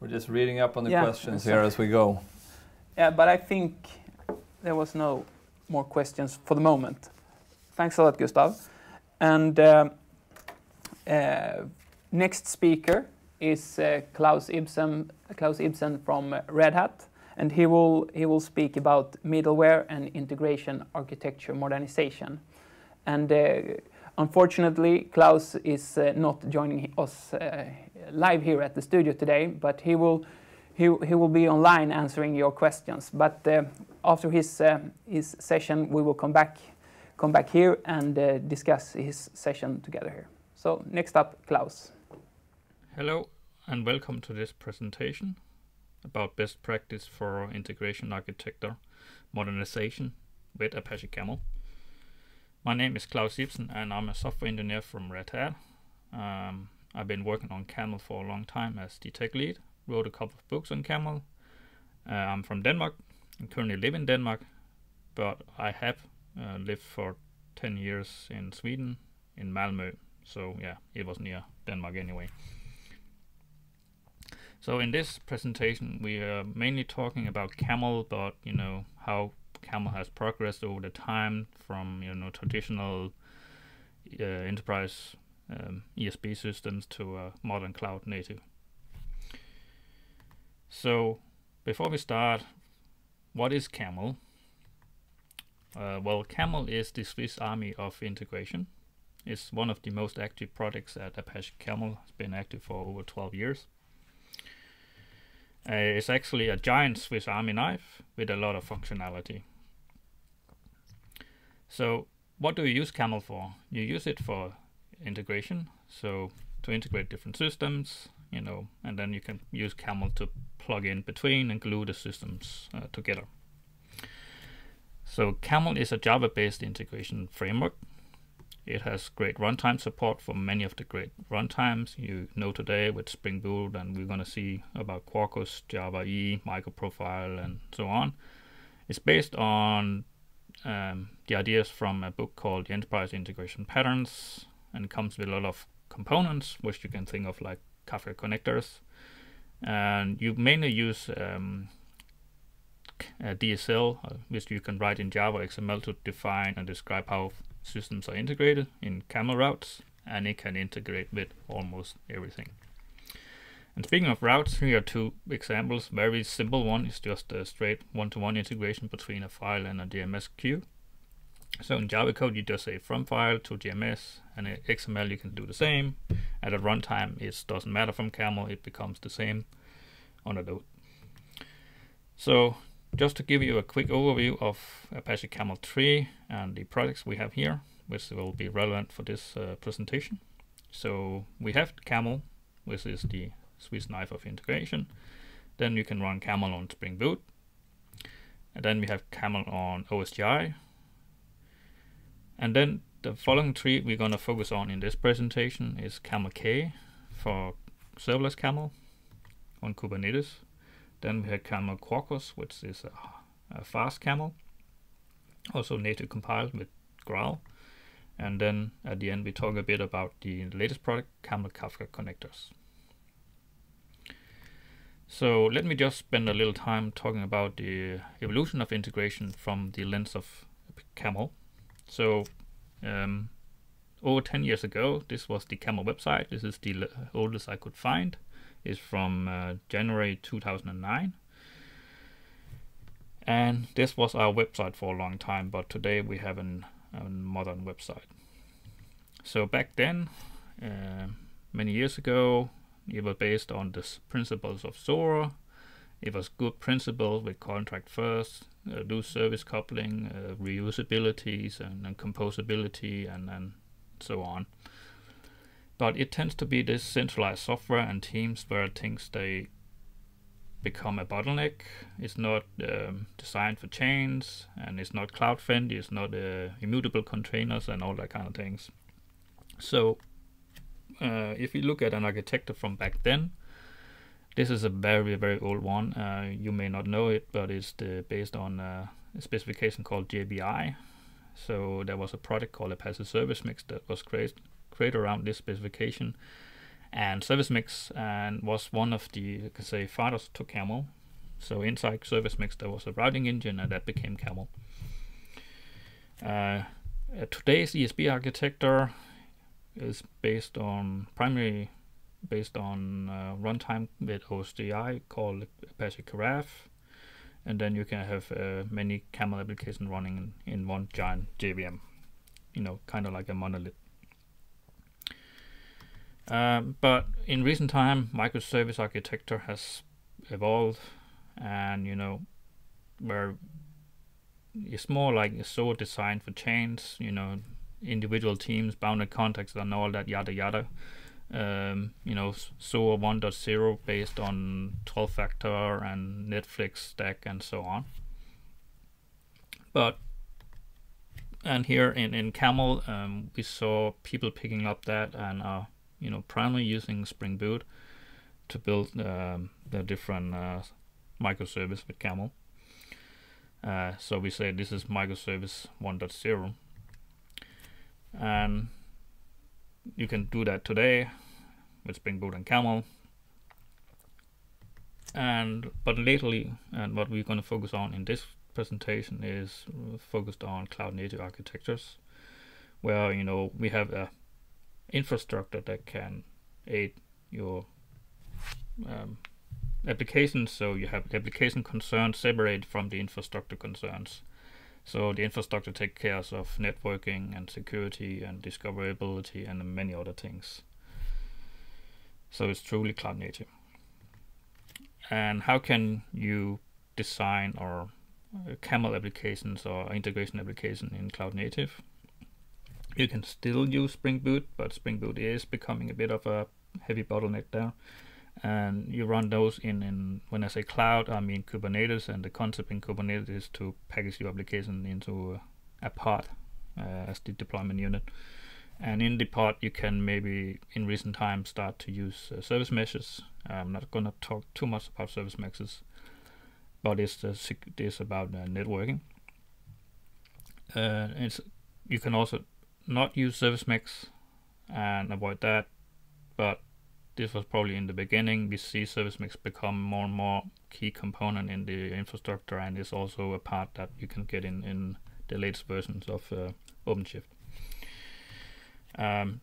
We're just reading up on the Yeah, questions here as we go. Yeah, but I think there was no more questions for the moment. Thanks a lot, Gustav. And um, uh, next speaker is uh, Claus Ibsen, Claus Ibsen from uh, Red Hat, and he will he will speak about middleware and integration architecture modernization. And uh, unfortunately, Claus is uh, not joining us uh, live here at the studio today, but he will he, he will be online answering your questions. But uh, after his uh, his session, we will come back come back here and uh, discuss his session together here. So next up, Claus. Hello and welcome to this presentation about best practice for integration architecture modernization with Apache Camel. My name is Claus Ibsen and I'm a software engineer from Red Hat. Um, I've been working on Camel for a long time as the tech lead, wrote a couple of books on Camel. Uh, I'm from Denmark and currently live in Denmark, but I have uh, lived for 10 years in Sweden, in Malmö. So yeah, it was near Denmark anyway. So in this presentation, we are mainly talking about Camel, but you know how Camel has progressed over the time from you know traditional uh, enterprise um, ESB systems to uh, modern cloud native. So before we start, what is Camel? Uh, well, Camel is the Swiss Army of integration. It's one of the most active projects at Apache Camel. It's been active for over 12 years. Uh, it's actually a giant Swiss Army knife with a lot of functionality. So what do you use Camel for? You use it for integration, so to integrate different systems, you know, and then you can use Camel to plug in between and glue the systems uh, together. So Camel is a Java-based integration framework. It has great runtime support for many of the great runtimes you know today with Spring Boot, and we're going to see about Quarkus, Java E, Microprofile, and so on. It's based on um, the ideas from a book called The Enterprise Integration Patterns, and comes with a lot of components, which you can think of like Kafka connectors. And you mainly use um, DSL, uh, which you can write in Java XML to define and describe how systems are integrated in camel routes, and it can integrate with almost everything. And speaking of routes, here are two examples. Very simple one is just a straight one-to-one integration between a file and a JMS queue. So in Java code, you just say from file to JMS, and in XML you can do the same. At a runtime, it doesn't matter from Camel; it becomes the same on a node. So just to give you a quick overview of Apache Camel 3 and the projects we have here, which will be relevant for this uh, presentation. So we have Camel, which is the Swiss knife of integration. Then you can run Camel on Spring Boot. And then we have Camel on OSGI. And then the following three we're going to focus on in this presentation is Camel K for serverless Camel on Kubernetes. Then we have Camel Quarkus, which is a, a fast camel, also native compiled with Graal. And then at the end, we talk a bit about the latest product, Camel Kafka connectors. So let me just spend a little time talking about the evolution of integration from the lens of Camel. So um, over 10 years ago, this was the Camel website. This is the oldest I could find is from uh, January 2009. And this was our website for a long time, but today we have an, a modern website. so back then, uh, many years ago, it was based on the principles of SOA. It was good principles with contract first, uh, loose service coupling, uh, reusabilities, and, and composability, and, and so on. But it tends to be this centralized software and teams where things they become a bottleneck. It's not um, designed for chains, and it's not cloud friendly. It's not uh, immutable containers and all that kind of things. So, uh, if you look at an architecture from back then, this is a very very old one. Uh, you may not know it, but it's the, based on a specification called JBI. So there was a product called Apache ServiceMix that was created created around this specification and ServiceMix and was one of the you could say fathers to Camel. So inside ServiceMix there was a routing engine and that became Camel. Uh, today's ESB architecture is based on primary based on uh, runtime with OSGI called Apache Karaf, and then you can have uh, many Camel applications running in, in one giant JVM, you know, kind of like a monolith. Um, but in recent time, microservice architecture has evolved, and you know, where it's more like a SOA designed for chains, you know, individual teams, bounded contexts, and all that yada yada. Um, you know, SOAR 1.0 based on 12 factor and Netflix stack and so on. But and here in in Camel, um, we saw people picking up that and uh, you know, primarily using Spring Boot to build um, the different uh, microservice with Camel. Uh, so we say this is microservice 1.0 and you can do that today with Spring Boot and Camel and but lately and what we're going to focus on in this presentation is focused on cloud native architectures where you know we have a infrastructure that can aid your um, applications. So you have application concerns separate from the infrastructure concerns. So the infrastructure takes care of networking and security and discoverability and many other things. So it's truly cloud native. And how can you design or uh, camel applications or integration application in cloud native? You can still use Spring Boot, but Spring Boot is becoming a bit of a heavy bottleneck there. And you run those in, in when I say cloud, I mean Kubernetes, and the concept in Kubernetes is to package your application into a pod uh, as the deployment unit. And in the pod, you can maybe in recent times start to use uh, service meshes. I'm not going to talk too much about service meshes, but it's, uh, it's about uh, networking. Uh, it's you can also not use service mesh and avoid that. But this was probably in the beginning. We see service mesh become more and more key component in the infrastructure and is also a part that you can get in, in the latest versions of uh, OpenShift. Um,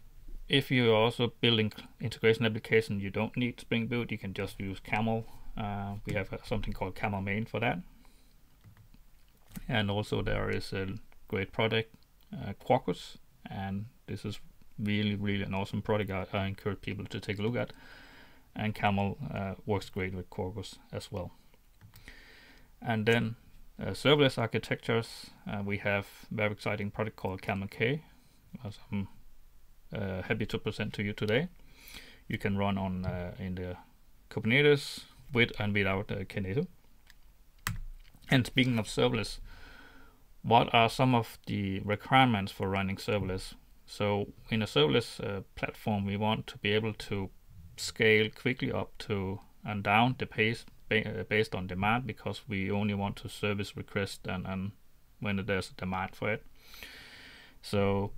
if you're also building integration application, you don't need Spring Boot. You can just use Camel. Uh, we have uh, something called Camel Main for that. And also there is a great product, uh, Quarkus, and this is really really an awesome product I, I encourage people to take a look at. And Camel uh, works great with Quarkus as well. And then uh, serverless architectures uh, we have very exciting product called Camel K as I'm uh, happy to present to you today. You can run on uh, in the Kubernetes with and without uh, Knative and speaking of serverless what are some of the requirements for running serverless? So in a serverless uh, platform, we want to be able to scale quickly up to and down the pace ba uh, based on demand because we only want to service request and, and when there's a demand for it. So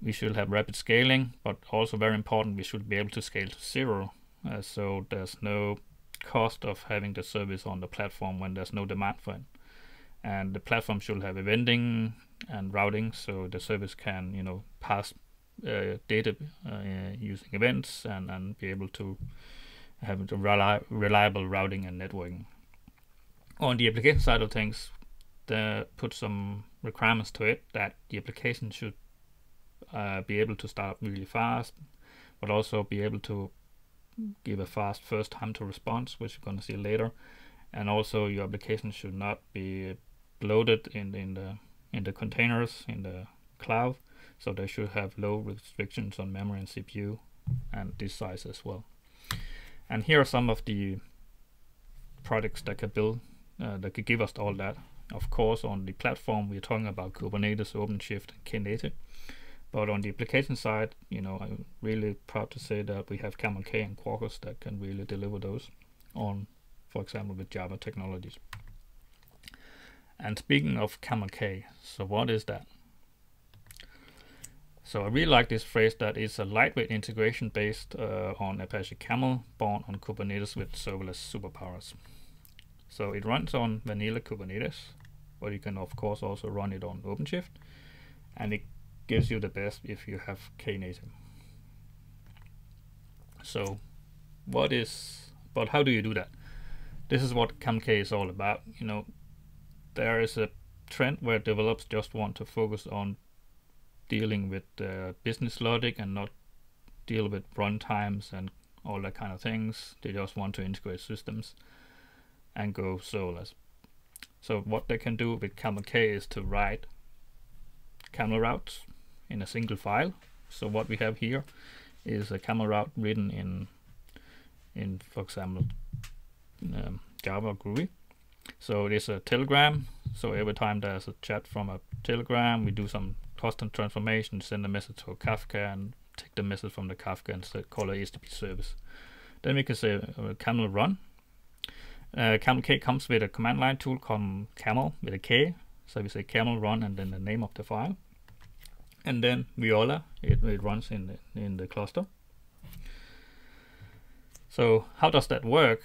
we should have rapid scaling, but also very important, we should be able to scale to zero. Uh, so there's no cost of having the service on the platform when there's no demand for it and the platform should have eventing and routing so the service can you know pass uh, data uh, using events and, and be able to have reliable routing and networking on the application side of things the put some requirements to it that the application should uh, be able to start up really fast, but also be able to give a fast first time to response, which we're going to see later. And also your application should not be loaded in, in the in the containers in the cloud. So they should have low restrictions on memory and CPU and this size as well. And here are some of the products that could build uh, that could give us all that. Of course, on the platform we're talking about Kubernetes, OpenShift, and Knative. But on the application side, you know, I'm really proud to say that we have Camel K and Quarkus that can really deliver those on, for example, with Java technologies. And speaking of CamelK, so what is that? So I really like this phrase that it's a lightweight integration based uh, on Apache Camel, born on Kubernetes with serverless superpowers. So it runs on vanilla Kubernetes, but you can of course also run it on OpenShift, and it gives you the best if you have Knative. So what is, but how do you do that? This is what CamelK is all about. You know, there is a trend where developers just want to focus on dealing with uh, business logic and not deal with runtimes and all that kind of things. They just want to integrate systems and go serverless. So what they can do with CamelK is to write camel routes in a single file. So what we have here is a camel route written in, in for example, um, Java Groovy. So it is a telegram. So every time there's a chat from a telegram, we do some custom transformation, send a message to Kafka and take the message from the Kafka and call a HTTP service. Then we can say uh, camel run. Uh, CamelK comes with a command line tool called camel with a K. So we say camel run and then the name of the file and then Viola it, it runs in the, in the cluster. So how does that work?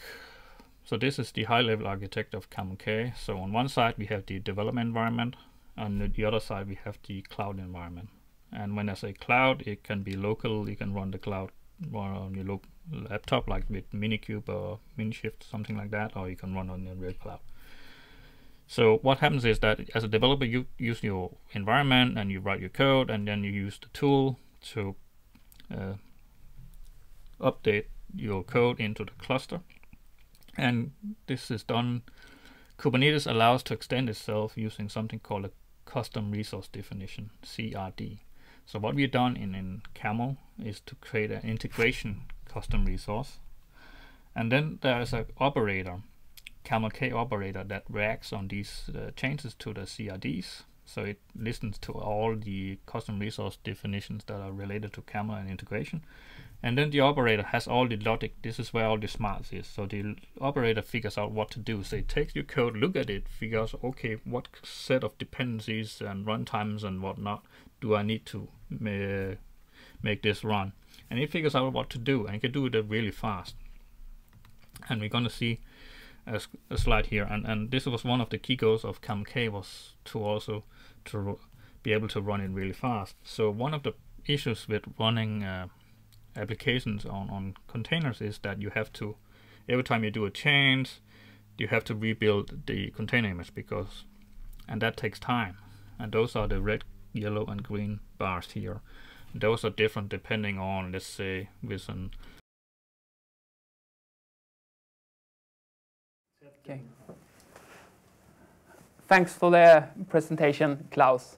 So this is the high-level architect of CamelK. So on one side we have the development environment, on the other side we have the cloud environment. And when I say cloud, it can be local. You can run the cloud on your laptop, like with Minikube or Minishift, something like that, or you can run on the real cloud. So what happens is that as a developer, you use your environment and you write your code, and then you use the tool to uh, update your code into the cluster. And this is done. Kubernetes allows to extend itself using something called a custom resource definition (CRD). So what we've done in, in Camel is to create an integration custom resource, and then there is an operator Camel K operator that reacts on these uh, changes to the CRDs. So it listens to all the custom resource definitions that are related to Camel and integration. And then the operator has all the logic. This is where all the smarts is. So the operator figures out what to do. So it takes your code, look at it, figures, okay, what set of dependencies and runtimes and whatnot do I need to ma make this run? And it figures out what to do and it can do it really fast. And we're going to see a, a slide here, and and this was one of the key goals of CamelK was to also to be able to run it really fast. So one of the issues with running uh, applications on on containers is that you have to every time you do a change, you have to rebuild the container image because and that takes time. And those are the red, yellow, and green bars here. Those are different depending on, let's say, with an Okay. Thanks for the presentation, Claus.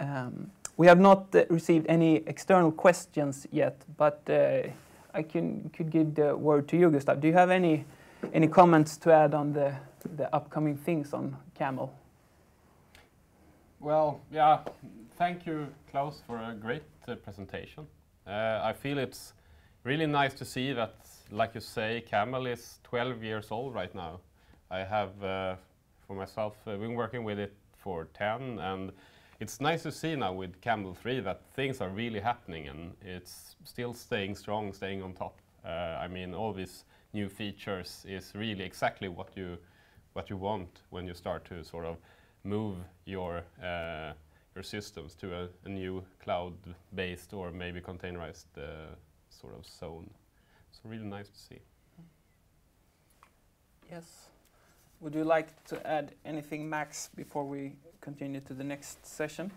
Um, we have not uh, received any external questions yet, but uh, I can, could give the word to you, Gustav. Do you have any, any comments to add on the, the upcoming things on Camel? Well, yeah, thank you, Claus, for a great uh, presentation. Uh, I feel it's really nice to see that, like you say, Camel is 12 years old right now. I have, uh, for myself, uh, been working with it for 10, and it's nice to see now with Camel 3 that things are really happening and it's still staying strong, staying on top. Uh, I mean, all these new features is really exactly what you what you want when you start to sort of move your uh, your systems to a, a new cloud-based or maybe containerized uh, sort of zone. So really nice to see. Yes. Would you like to add anything, Max, before we continue to the next session?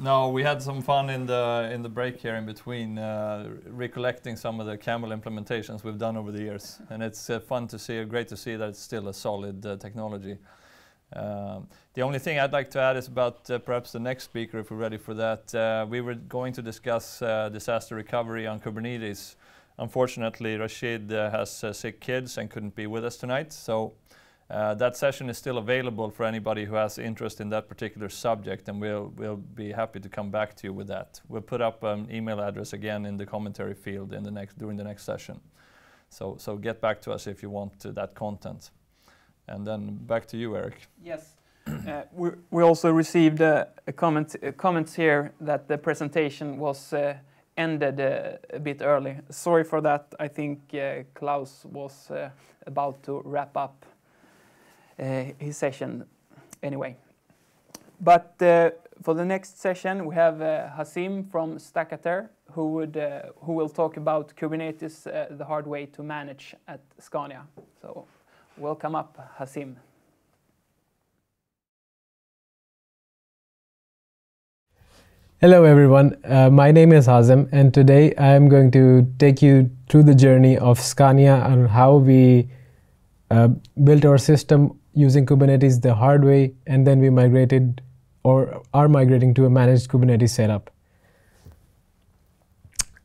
No, we had some fun in the in the break here in between, uh, recollecting some of the Camel implementations we've done over the years, and it's uh, fun to see, great to see that it's still a solid uh, technology. Um, the only thing I'd like to add is about uh, perhaps the next speaker, if we're ready for that. Uh, we were going to discuss uh, disaster recovery on Kubernetes. Unfortunately, Rashid has sick kids and couldn't be with us tonight, so uh, that session is still available for anybody who has interest in that particular subject, and we'll, we'll be happy to come back to you with that. We'll put up an email address again in the commentary field in the next, during the next session. So, so get back to us if you want uh, that content. And then back to you, Eric. Yes. Uh, we, we also received uh, a comment, uh, comments here that the presentation was uh, ended a bit early. Sorry for that. I think Claus was about to wrap up uh, his session anyway. But uh, for the next session, we have uh, Hasim from Stakater, who would who will talk about Kubernetes the hard way to manage at Scania. So, welcome up, Hasim. Hello everyone, uh, my name is Hazem and today I am going to take you through the journey of Scania and how we uh, built our system using Kubernetes the hard way, and then we migrated or are migrating to a managed Kubernetes setup.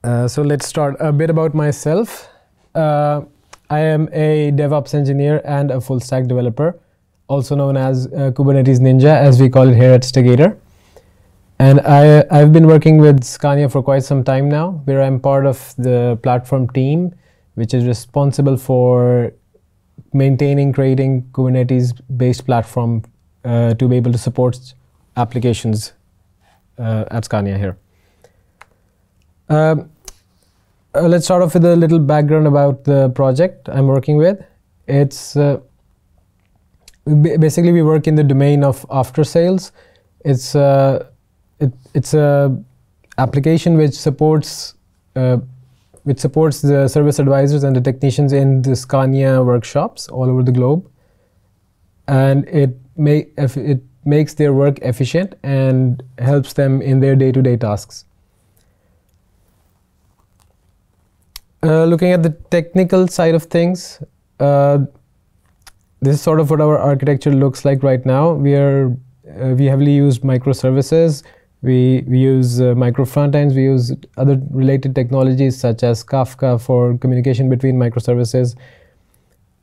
Uh, so let's start a bit about myself. Uh, I am a DevOps engineer and a full stack developer, also known as uh, Kubernetes Ninja, as we call it here at Stakater. And I, I've been working with Scania for quite some time now, where I'm part of the platform team, which is responsible for maintaining, creating Kubernetes-based platform uh, to be able to support applications uh, at Scania here. Um, uh, let's start off with a little background about the project I'm working with. It's uh, basically we work in the domain of after sales. It's uh, it, it's a application which supports uh, which supports the service advisors and the technicians in the Scania workshops all over the globe. And it, may, it makes their work efficient and helps them in their day-to-day tasks. Uh, looking at the technical side of things, uh, this is sort of what our architecture looks like right now. We are uh, we heavily use microservices we, we use uh, micro frontends, we use other related technologies such as Kafka for communication between microservices.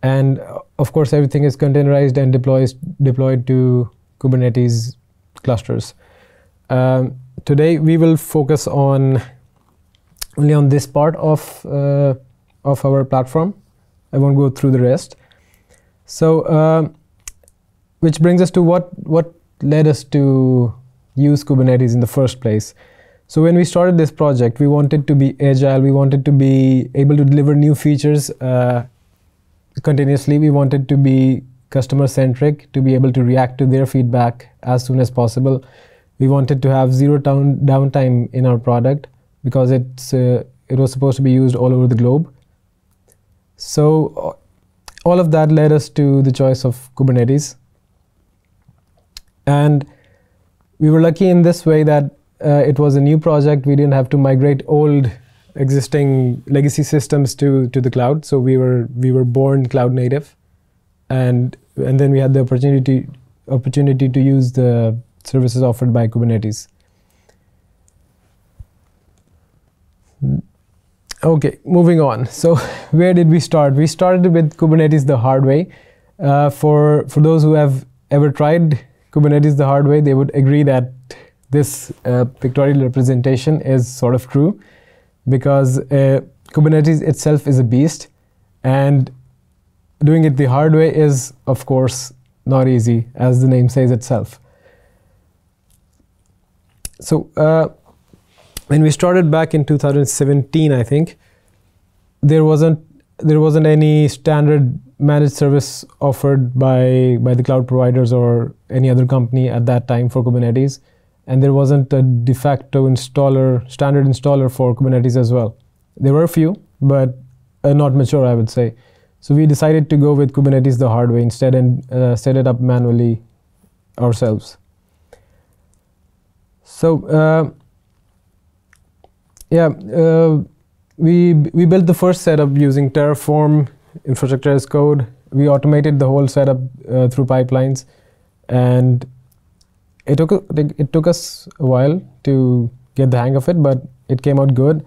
And uh, of course, everything is containerized and deployed, deployed to Kubernetes clusters. Um, today, we will focus on only on this part of, uh, of our platform. I won't go through the rest. So, uh, which brings us to what, what led us to use Kubernetes in the first place. So when we started this project, we wanted to be agile. We wanted to be able to deliver new features uh, continuously. We wanted to be customer centric, to be able to react to their feedback as soon as possible. We wanted to have zero down downtime in our product because it's uh, it was supposed to be used all over the globe. So all of that led us to the choice of Kubernetes. And we were lucky in this way that uh, it was a new project. We didn't have to migrate old existing legacy systems to, to the cloud. So we were we were born cloud native, and and then we had the opportunity opportunity to use the services offered by Kubernetes. Okay, moving on. So where did we start? We started with Kubernetes the hard way. Uh, for for those who have ever tried Kubernetes the hard way, they would agree that this uh, pictorial representation is sort of true because uh, Kubernetes itself is a beast and doing it the hard way is, of course, not easy, as the name says itself. So, uh, when we started back in 2017, I think there wasn't there wasn't any standard managed service offered by by the cloud providers or any other company at that time for Kubernetes, and there wasn't a de facto installer standard installer for Kubernetes as well. There were a few, but uh, not mature, I would say. So we decided to go with Kubernetes the hard way instead and uh, set it up manually ourselves. So uh, yeah, uh, we we built the first setup using Terraform infrastructure as code. We automated the whole setup uh, through pipelines, and it took it took us a while to get the hang of it, but it came out good.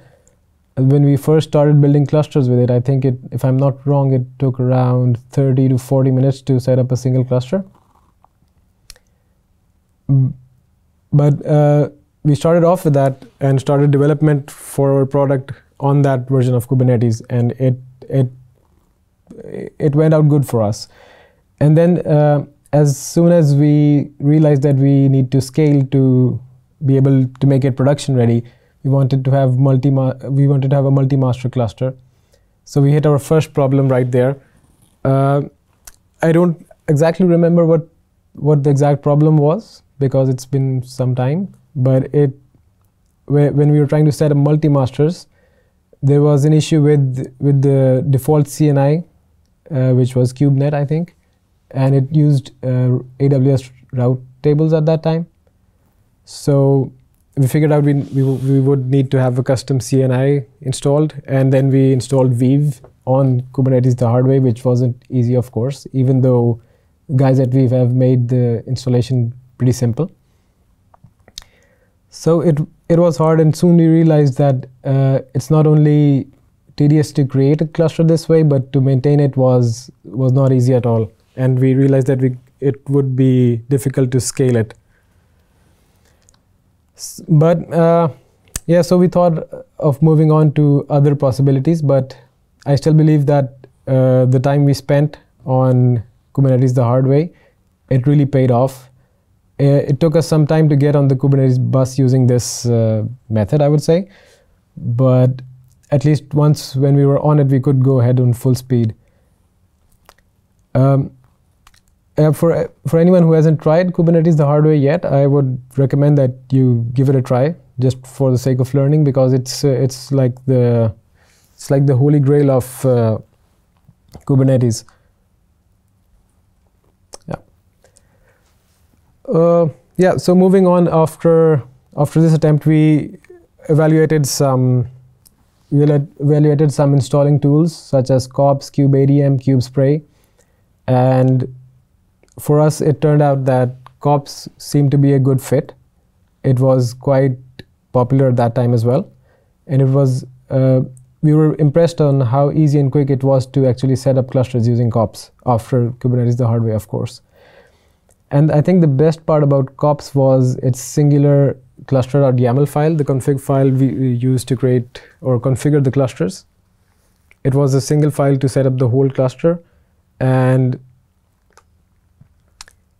When we first started building clusters with it, I think it, if I'm not wrong, it took around 30 to 40 minutes to set up a single cluster. But uh, we started off with that and started development for our product on that version of Kubernetes, and it it it went out good for us. And then uh, as soon as we realized that we need to scale to be able to make it production ready, we wanted to have multi we wanted to have a multi master cluster. So we hit our first problem right there. Uh, I don't exactly remember what what the exact problem was because it's been some time, but it when we were trying to set up multi masters, there was an issue with with the default CNI, which was KubeNet, I think, and it used uh, AWS route tables at that time. So we figured out we, we, we would need to have a custom CNI installed, and then we installed Weave on Kubernetes the hard way, which wasn't easy, of course, even though guys at Weave have made the installation pretty simple. So it it was hard, and soon we realized that uh, it's not only tedious to create a cluster this way, but to maintain it was was not easy at all. And we realized that we it would be difficult to scale it. But uh, yeah, so we thought of moving on to other possibilities, but I still believe that uh, the time we spent on Kubernetes the hard way, it really paid off. Uh, it took us some time to get on the Kubernetes bus using this uh, method, I would say, but at least once when we were on it, we could go ahead on full speed. Um, uh, for for anyone who hasn't tried Kubernetes the hard way yet, I would recommend that you give it a try just for the sake of learning because it's uh, it's like the it's like the holy grail of uh, Kubernetes. Yeah. Uh, yeah. So moving on after after this attempt, we evaluated some we evaluated some installing tools such as COPS, KubeADM, KubeSpray, and for us, it turned out that COPS seemed to be a good fit. It was quite popular at that time as well, and it was uh, we were impressed on how easy and quick it was to actually set up clusters using COPS after Kubernetes the hard way, of course. And I think the best part about COPS was its singular cluster.yaml file, the config file we used to create or configure the clusters. It was a single file to set up the whole cluster, and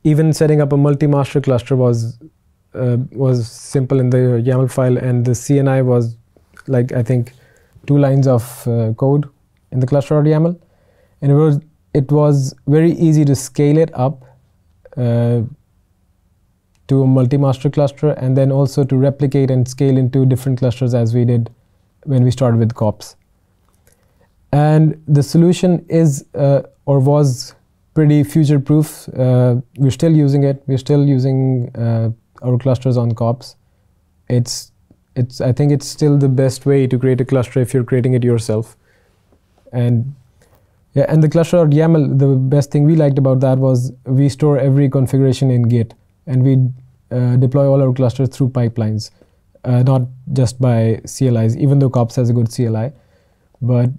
even setting up a multi-master cluster was uh, was simple in the YAML file, and the CNI was like I think two lines of uh, code in the cluster.yaml, and it was it was very easy to scale it up uh, to a multi-master cluster, and then also to replicate and scale into different clusters as we did when we started with COPS. And the solution is uh, or was pretty future proof. Uh, we're still using it. We're still using uh, our clusters on COPS. It's it's I think it's still the best way to create a cluster if you're creating it yourself. And yeah, and the cluster.yaml, the best thing we liked about that was we store every configuration in Git and we uh, deploy all our clusters through pipelines, uh, not just by CLIs, even though Kops has a good CLI. But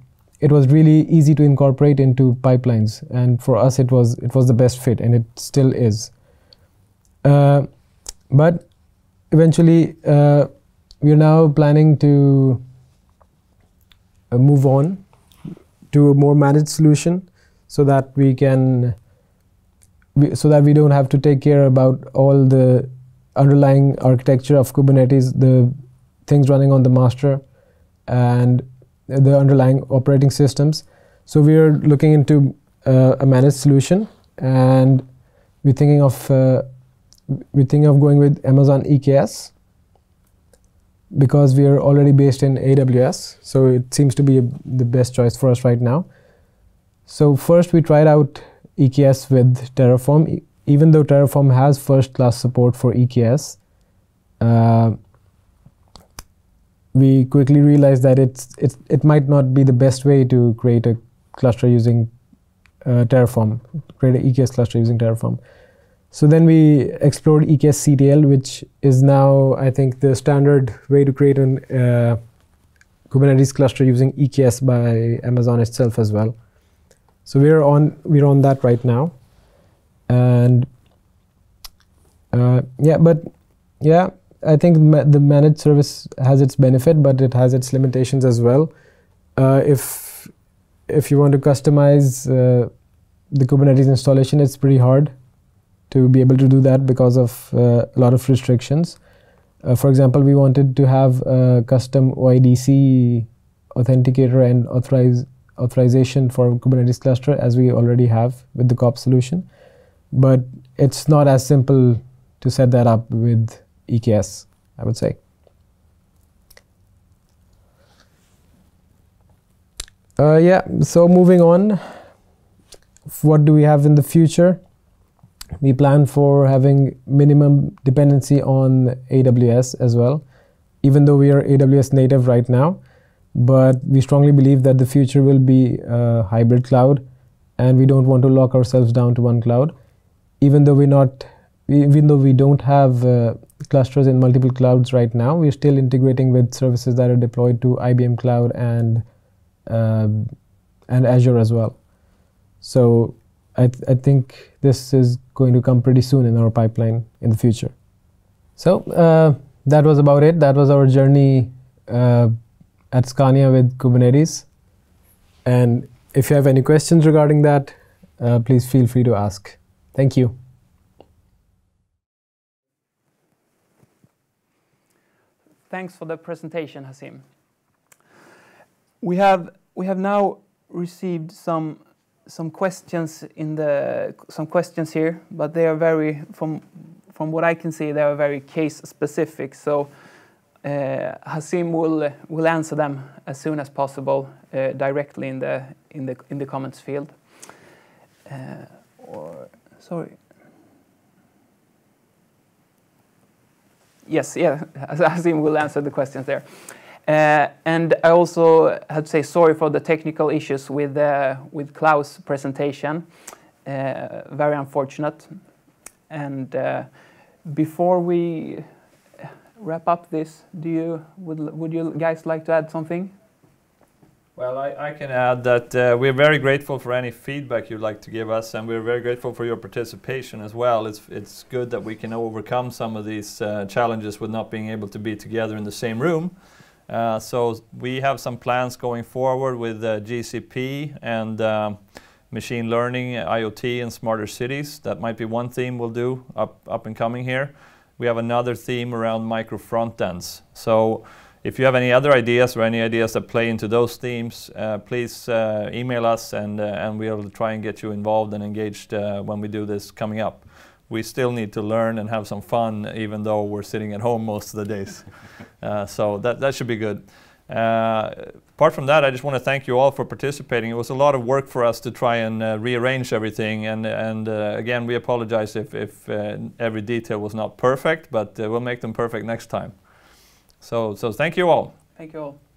it was really easy to incorporate into pipelines and for us it was it was the best fit and it still is uh, but eventually uh, we're now planning to uh, move on to a more managed solution so that we can we, so that we don't have to take care about all the underlying architecture of kubernetes the things running on the master and the underlying operating systems. So we are looking into uh, a managed solution, and we're thinking of uh, we're thinking of going with Amazon EKS because we are already based in AWS. So it seems to be a, the best choice for us right now. So first we tried out EKS with Terraform, e- even though Terraform has first-class support for EKS. uh, we quickly realized that it's, it's it might not be the best way to create a cluster using uh, Terraform, create an EKS cluster using Terraform. So then we explored EKS CTL, which is now I think the standard way to create an uh, Kubernetes cluster using EKS by Amazon itself as well. So we're on we're on that right now, and uh, yeah, but yeah, I think ma- the managed service has its benefit, but it has its limitations as well. Uh, if if you want to customize uh, the Kubernetes installation, it's pretty hard to be able to do that because of uh, a lot of restrictions. Uh, for example, we wanted to have a custom OIDC authenticator and authorize, authorization for Kubernetes cluster as we already have with the COP solution, but it's not as simple to set that up with EKS, I would say. Uh, yeah, so moving on, what do we have in the future? We plan for having minimum dependency on AWS as well, even though we are AWS native right now. But we strongly believe that the future will be a hybrid cloud, and we don't want to lock ourselves down to one cloud. Even though we're not, even though we don't have uh, clusters in multiple clouds right now, we're still integrating with services that are deployed to IBM Cloud and uh, and Azure as well. So I, th- I think this is going to come pretty soon in our pipeline in the future. So uh, that was about it. That was our journey uh, at Scania with Kubernetes. And if you have any questions regarding that, uh, please feel free to ask. Thank you. Thanks for the presentation, Hasim. We have we have now received some some questions in the some questions here, but they are very from from what I can see they are very case specific. So uh, Hasim will will answer them as soon as possible uh, directly in the in the in the comments field. Uh, or sorry. Yes, yeah, Hasim will answer the questions there. And I also had to say sorry for the technical issues with with Claus' presentation. Very unfortunate. And before we wrap up this, do you would would you guys like to add something? Well, I, I can add that uh, we're very grateful for any feedback you'd like to give us, and we're very grateful for your participation as well. It's it's good that we can overcome some of these uh, challenges with not being able to be together in the same room. Uh, so we have some plans going forward with uh, GCP and um, machine learning, IoT, and smarter cities. That might be one theme we'll do up up and coming here. We have another theme around micro front ends. So if you have any other ideas or any ideas that play into those themes, uh, please uh, email us and, uh, and we'll try and get you involved and engaged uh, when we do this coming up. We still need to learn and have some fun, even though we're sitting at home most of the days. Uh, so that, that should be good. Uh, apart from that, I just want to thank you all for participating. It was a lot of work for us to try and uh, rearrange everything. And, and uh, again, we apologize if, if uh, every detail was not perfect, but we'll make them perfect next time. So, so thank you all. Thank you all.